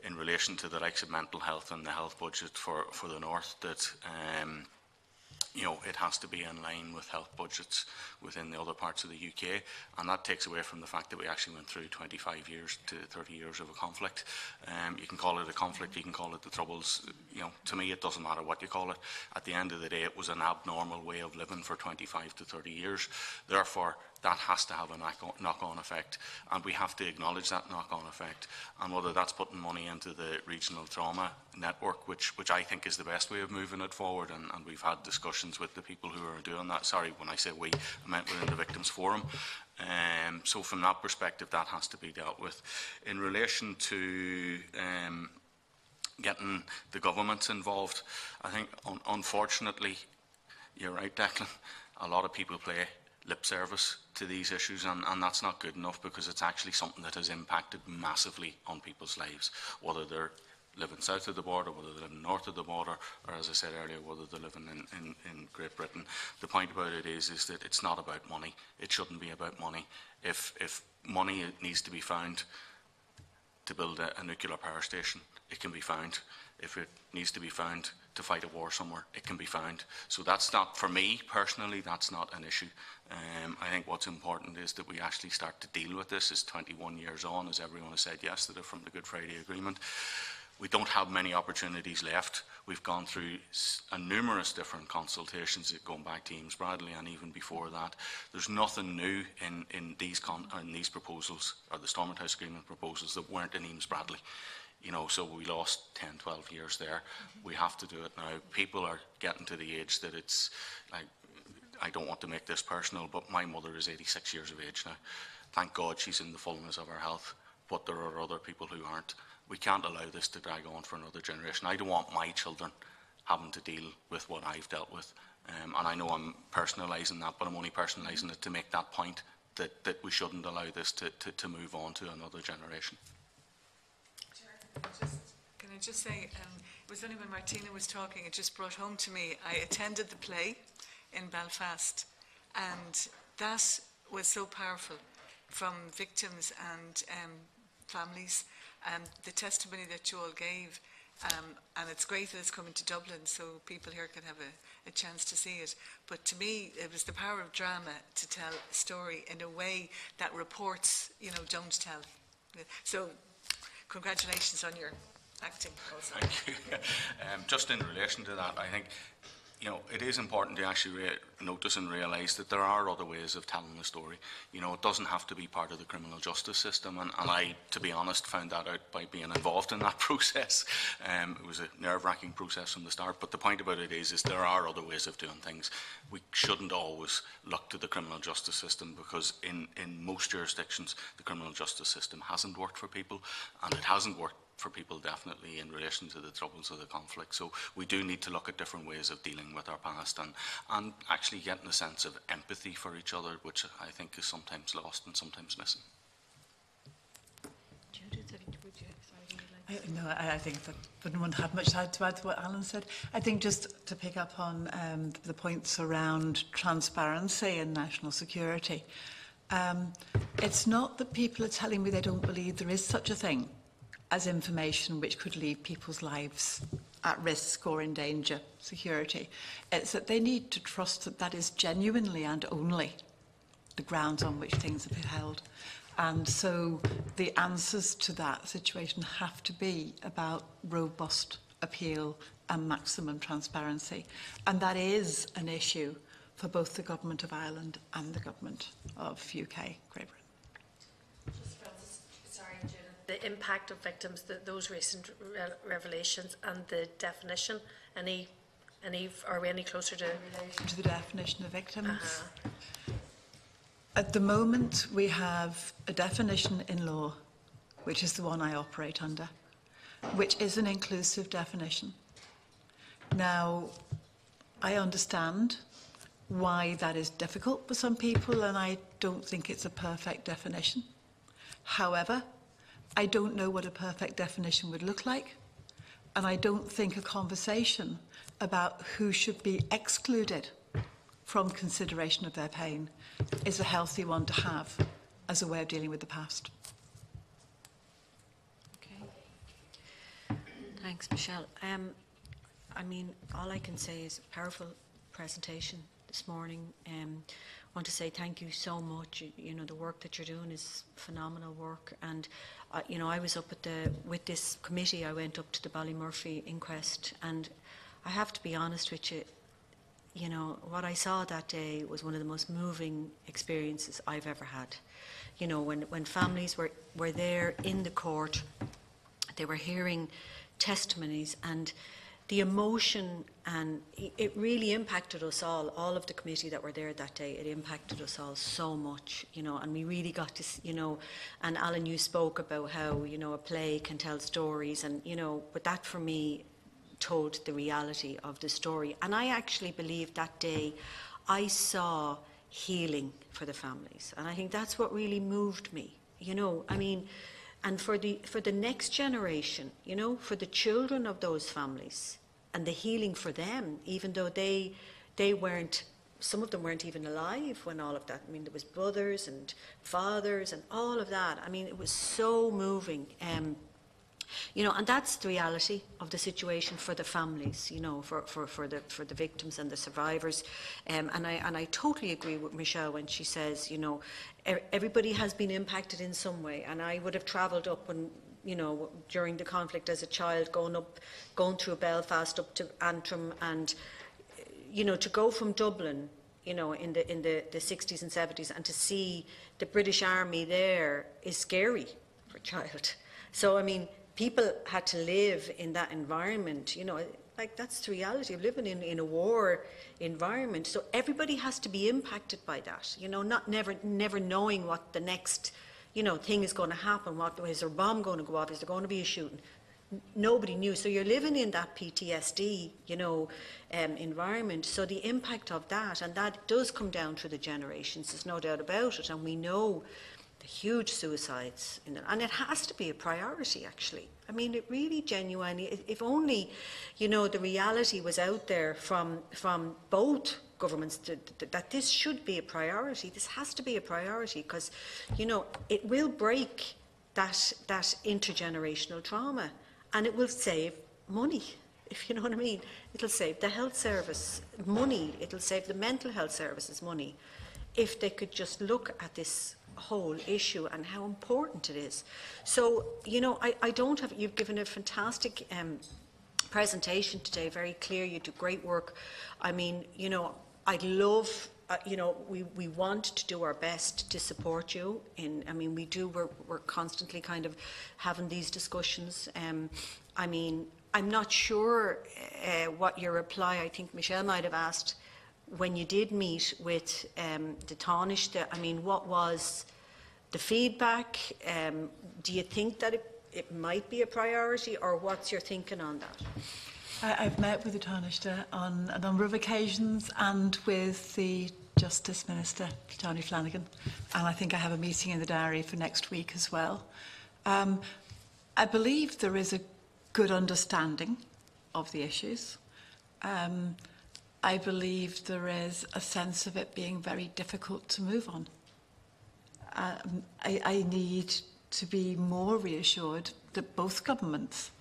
in relation to the likes of mental health and the health budget for, for the North, that um, you know, it has to be in line with health budgets within the other parts of the UK, and that takes away from the fact that we actually went through 25 years to 30 years of a conflict. Um, you can call it a conflict, you can call it the Troubles. You know, to me, it doesn't matter what you call it. At the end of the day, it was an abnormal way of living for 25 to 30 years. Therefore, that has to have a knock-on effect, and we have to acknowledge that knock-on effect. And whether that's putting money into the regional trauma network, which which I think is the best way of moving it forward, and, and we've had discussions with the people who are doing that. Sorry, when I say we, I meant within the Victims Forum. Um, so from that perspective, that has to be dealt with. In relation to um, getting the government involved, I think un unfortunately, you're right, Declan. A lot of people play lip service to these issues, and, and that's not good enough because it's actually something that has impacted massively on people's lives, whether they're living south of the border, whether they're living north of the border, or as I said earlier, whether they're living in, in, in Great Britain. The point about it is, is that it's not about money. It shouldn't be about money. If, if money needs to be found to build a, a nuclear power station, it can be found. If it needs to be found to fight a war somewhere, it can be found. So that's not, for me personally, that's not an issue. Um, I think what's important is that we actually start to deal with this as 21 years on, as everyone has said yesterday from the Good Friday Agreement. We don't have many opportunities left. We've gone through a numerous different consultations going back to Eames Bradley and even before that. There's nothing new in, in, these, in these proposals, or the Stormont House Agreement proposals, that weren't in Eames Bradley. You know, so we lost 10, 12 years there. We have to do it now. People are getting to the age that it's like, I don't want to make this personal, but my mother is 86 years of age now. Thank God she's in the fullness of her health, but there are other people who aren't. We can't allow this to drag on for another generation. I don't want my children having to deal with what I've dealt with. Um, and I know I'm personalising that, but I'm only personalising it to make that point that, that we shouldn't allow this to, to, to move on to another generation. Can I just say, um, it was only when Martina was talking, it just brought home to me, I attended the play in Belfast, and that was so powerful from victims and um, families, and the testimony that you all gave. Um, and it's great that it's coming to Dublin so people here can have a, a chance to see it. But to me, it was the power of drama to tell a story in a way that reports, you know, don't tell. So congratulations on your acting also. Thank you. [LAUGHS] Um, just in relation to that, I think you know it is important to actually notice and realise that there are other ways of telling the story. You know, it doesn't have to be part of the criminal justice system, and, and I, to be honest, found that out by being involved in that [LAUGHS] process. Um, it was a nerve-wracking process from the start. But the point about it is, is there are other ways of doing things. We shouldn't always look to the criminal justice system because in, in most jurisdictions, the criminal justice system hasn't worked for people, and it hasn't worked for people definitely in relation to the troubles of the conflict. So we do need to look at different ways of dealing with our past and, and actually getting a sense of empathy for each other, which I think is sometimes lost and sometimes missing. Judith, would you, sorry, would you like I, no, I, I think that wouldn't want to have much to add to, add to what Alan said. I think just to pick up on um, the points around transparency and national security, um, it's not that people are telling me they don't believe there is such a thing as information which could leave people's lives at risk or endanger security. It's that they need to trust that that is genuinely and only the grounds on which things are held. And so the answers to that situation have to be about robust appeal and maximum transparency. And that is an issue for both the Government of Ireland and the Government of UK, Great Britain. Just Frances, sorry, Judith. The impact of victims, the, those recent re- revelations and the definition, any, any, are we any closer to? To the definition of victims. Uh-huh. At the moment, we have a definition in law, which is the one I operate under, which is an inclusive definition. Now, I understand why that is difficult for some people, and I don't think it's a perfect definition. However, I don't know what a perfect definition would look like, and I don't think a conversation about who should be excluded from consideration of their pain is a healthy one to have as a way of dealing with the past. Okay. Thanks, Michelle. Um, I mean, all I can say is a powerful presentation this morning. Um, want to say thank you so much. You, you know, the work that you're doing is phenomenal work. And, uh, you know, I was up at the, with this committee, I went up to the Ballymurphy inquest and I have to be honest with you, you know, what I saw that day was one of the most moving experiences I've ever had. You know, when, when families were, were there in the court, they were hearing testimonies and the emotion and it really impacted us all, all of the committee that were there that day, it impacted us all so much, you know, and we really got to, you know, and Alan, you spoke about how, you know, a play can tell stories and, you know, but that for me told the reality of the story. And I actually believe that day I saw healing for the families. And I think that's what really moved me. You know, I mean, and for the, for the next generation, you know, for the children of those families and the healing for them, even though they, they weren't, some of them weren't even alive when all of that, I mean, there was brothers and fathers and all of that. I mean, it was so moving. Um, you know, and that's the reality of the situation for the families, you know, for, for, for, the, for the victims and the survivors. Um, and, I, and I totally agree with Michelle when she says, you know, everybody has been impacted in some way. And I would have travelled up when, you know, during the conflict as a child, going up, going through Belfast up to Antrim and, you know, to go from Dublin, you know, in the, in the, the 60s and 70s and to see the British Army there is scary for a child. [LAUGHS] So, I mean, people had to live in that environment, you know, like that's the reality of living in, in a war environment. So everybody has to be impacted by that, you know, not never never knowing what the next, you know, thing is going to happen. What is there a bomb going to go off? Is there going to be a shooting? Nobody knew. So you're living in that PTSD, you know, um, environment. So the impact of that, and that does come down through the generations. There's no doubt about it. And we know the huge suicides, in and it has to be a priority. Actually, I mean, it really genuinely. If only, you know, the reality was out there from from both governments to, that this should be a priority. This has to be a priority because, you know, it will break that that intergenerational trauma, and it will save money. [LAUGHS] If you know what I mean, it'll save the health service money. It'll save the mental health services money, if they could just look at this whole issue and how important it is. So, you know, I, I don't have, you've given a fantastic um, presentation today, very clear, you do great work. I mean, you know, I'd love, uh, you know, we, we want to do our best to support you in, I mean, we do, we're, we're constantly kind of having these discussions. Um, I mean, I'm not sure uh, what your reply, I think Michelle might have asked, when you did meet with um, the Taoiseach, I mean, what was the feedback? Um, do you think that it, it might be a priority, or what's your thinking on that? I've met with the Taoiseach on a number of occasions and with the Justice Minister, Johnny Flanagan, and I think I have a meeting in the diary for next week as well. Um, I believe there is a good understanding of the issues. Um, I believe there is a sense of it being very difficult to move on. Um, I, I need to be more reassured that both governments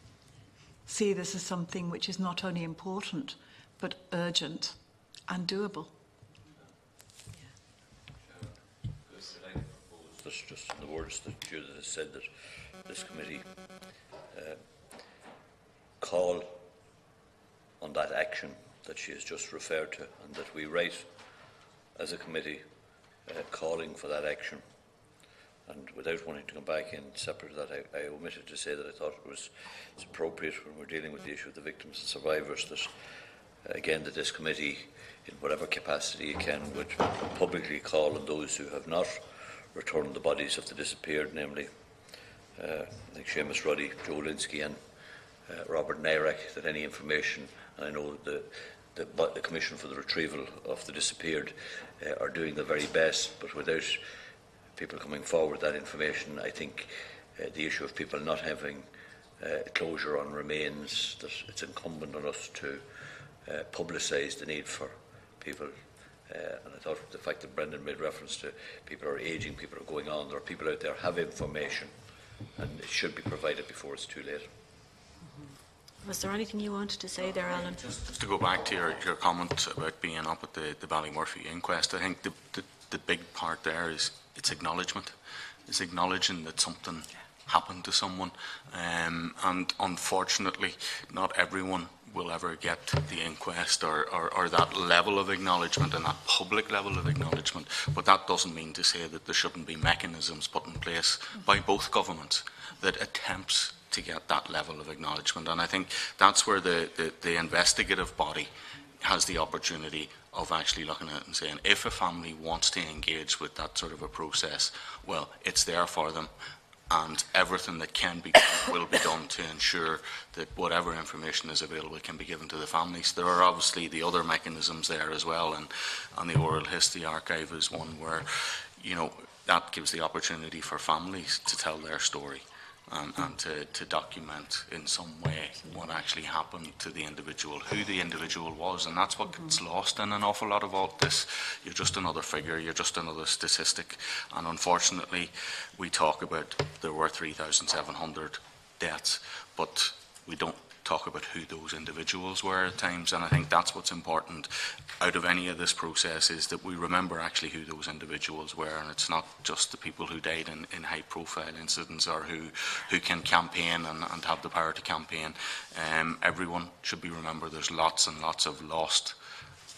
see this as something which is not only important but urgent and doable. That's just in the words that Judith has said that this committee uh, call on that action that she has just referred to and that we write as a committee uh, calling for that action. And without wanting to come back in separate that, I, I omitted to say that I thought it was it's appropriate when we're dealing with the issue of the victims and survivors that, again, that this committee, in whatever capacity it can, would publicly call on those who have not returned the bodies of the disappeared, namely, uh, I think Seamus Ruddy, Joe Lynskey, and uh, Robert Nairac, that any information, and I know the, the, the Commission for the Retrieval of the Disappeared uh, are doing the very best, but without people coming forward that information, I think uh, the issue of people not having uh, closure on remains, that it's incumbent on us to uh, publicise the need for people. Uh, and I thought the fact that Brendan made reference to people are ageing, people are going on, there are people out there have information, and it should be provided before it's too late. Was there anything you wanted to say there, Alan? Just to go back to your, your comment about being up at the, the Ballymurphy inquest, I think the, the, the big part there is it's acknowledgement. It's acknowledging that something happened to someone. Um, and unfortunately, not everyone will ever get the inquest or, or, or that level of acknowledgement and that public level of acknowledgement. But that doesn't mean to say that there shouldn't be mechanisms put in place by both governments that attempts to get that level of acknowledgement. And I think that's where the, the, the investigative body has the opportunity of actually looking at it and saying, if a family wants to engage with that sort of a process, well, it's there for them. And everything that can be done [COUGHS] will be done to ensure that whatever information is available can be given to the families. There are obviously the other mechanisms there as well, and, and the oral history archive is one where, you know, that gives the opportunity for families to tell their story and, and to, to document in some way what actually happened to the individual, who the individual was, and that's what gets mm-hmm. lost in an awful lot of all this. You're just another figure, you're just another statistic, and unfortunately, we talk about there were 3,700 deaths, but we don't talk about who those individuals were at times, and I think that's what's important out of any of this process is that we remember actually who those individuals were, and it's not just the people who died in, in high-profile incidents or who, who can campaign and, and have the power to campaign. Um, everyone should be remembered. There's lots and lots of lost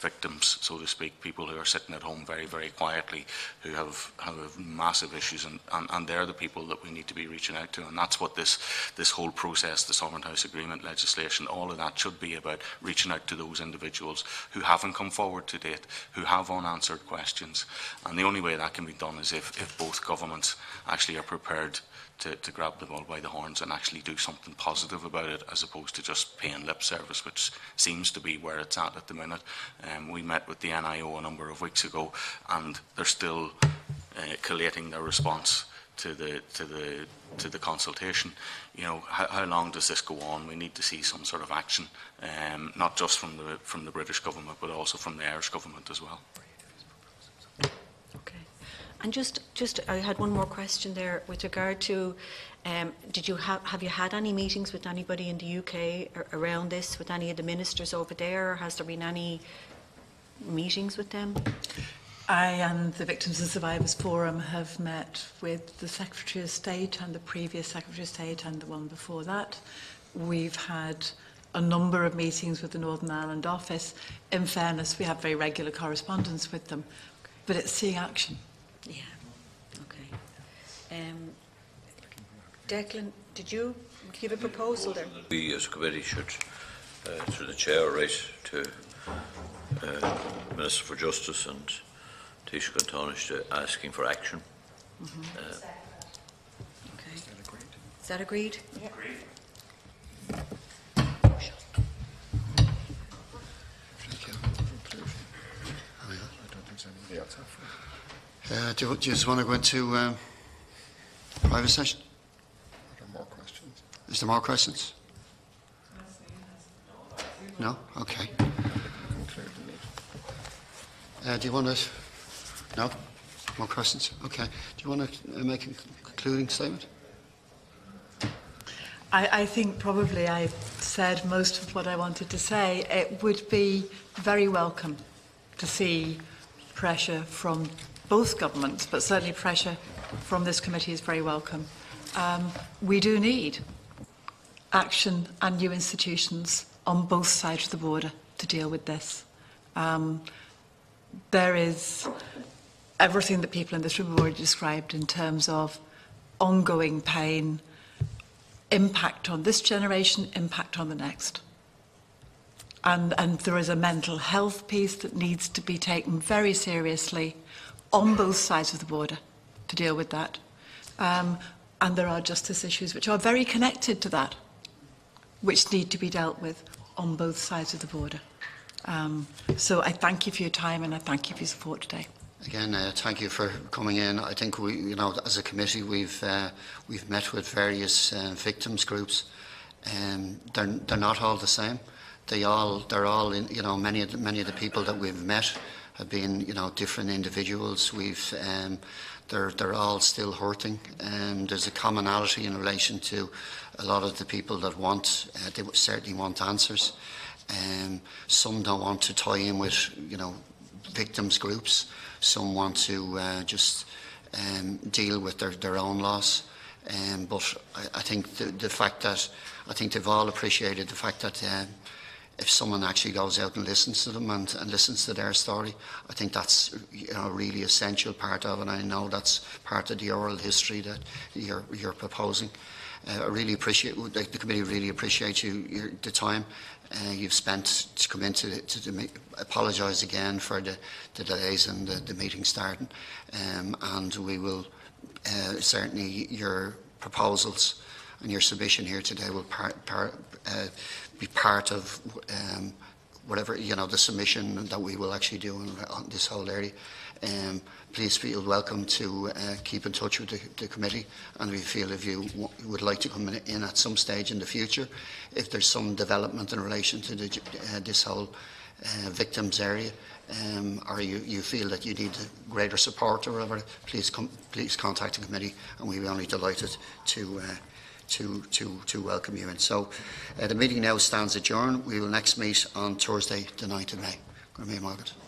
victims, so to speak, people who are sitting at home very, very quietly, who have, have massive issues, and, and, and they're the people that we need to be reaching out to, and that's what this, this whole process, the Stormont House Agreement legislation, all of that should be about reaching out to those individuals who haven't come forward to date, who have unanswered questions, and the only way that can be done is if, if both governments actually are prepared to, to grab the bull by the horns and actually do something positive about it as opposed to just paying lip service, which seems to be where it's at at the minute. Um, we met with the NIO a number of weeks ago and they're still uh, collating their response to the, to the, to the consultation. You know, how, how long does this go on? We need to see some sort of action, um, not just from the, from the British government, but also from the Irish government as well. And just, just, I had one more question there with regard to, um, did you have, have you had any meetings with anybody in the UK ar- around this, with any of the ministers over there? Or has there been any meetings with them? I and the Victims and Survivors Forum have met with the Secretary of State and the previous Secretary of State and the one before that. We've had a number of meetings with the Northern Ireland office. In fairness, we have very regular correspondence with them, but it's seeing action. Yeah, okay. Um, Declan, did you give a proposal there? We as a committee should, uh, through the chair, write to uh, Minister for Justice and Tisha Contonish to asking for action. Uh, Okay. Is that agreed? I don't think there's anybody else up for it. Uh, do, you- do you just want to go into um, private session? Are there more questions? Is there more questions? No? Okay. Conclude the meeting. Uh, do you want to? No? More questions? Okay. Do you want to make a concluding statement? I, I think probably I've said most of what I wanted to say. It would be very welcome to see pressure from both governments, but certainly pressure from this committee is very welcome. Um, we do need action and new institutions on both sides of the border to deal with this. Um, there is everything that people in this room have already described in terms of ongoing pain, impact on this generation, impact on the next. And, and there is a mental health piece that needs to be taken very seriously on both sides of the border to deal with that. Um, and there are justice issues which are very connected to that, which need to be dealt with on both sides of the border. Um, so I thank you for your time and I thank you for your support today. Again, uh, thank you for coming in. I think we, you know, as a committee, we've uh, we've met with various uh, victims groups. Um, they're they're not all the same. They all they're all in, you know many of the, many of the people that we've met have been you know different individuals. We've um, they're they're all still hurting. Um, there's a commonality in relation to a lot of the people that want uh, they certainly want answers. Um, some don't want to tie in with you know victims groups. Some want to uh, just um, deal with their, their own loss. Um, but I, I think the, the fact that I think they've all appreciated the fact that um, if someone actually goes out and listens to them and, and listens to their story, I think that's you know, a really essential part of it. And I know that's part of the oral history that you're, you're proposing. Uh, I really appreciate the, the committee really appreciates you your, the time uh, you've spent to come the, to the me- apologise again for the, the delays and the, the meeting starting, um, and we will uh, certainly your proposals and your submission here today will par, uh, be part of um, whatever, you know, the submission that we will actually do on, on this whole area. Um, please feel welcome to uh, keep in touch with the, the committee and we feel if you w- would like to come in, at some stage in the future, if there's some development in relation to the, uh, this whole uh, victims area, um, or you, you feel that you need greater support or whatever, please come, please contact the committee and we'll be only delighted to uh, to, to, to welcome you in. So uh, the meeting now stands adjourned. We will next meet on Thursday, the 9th of May. Go raibh maith agat.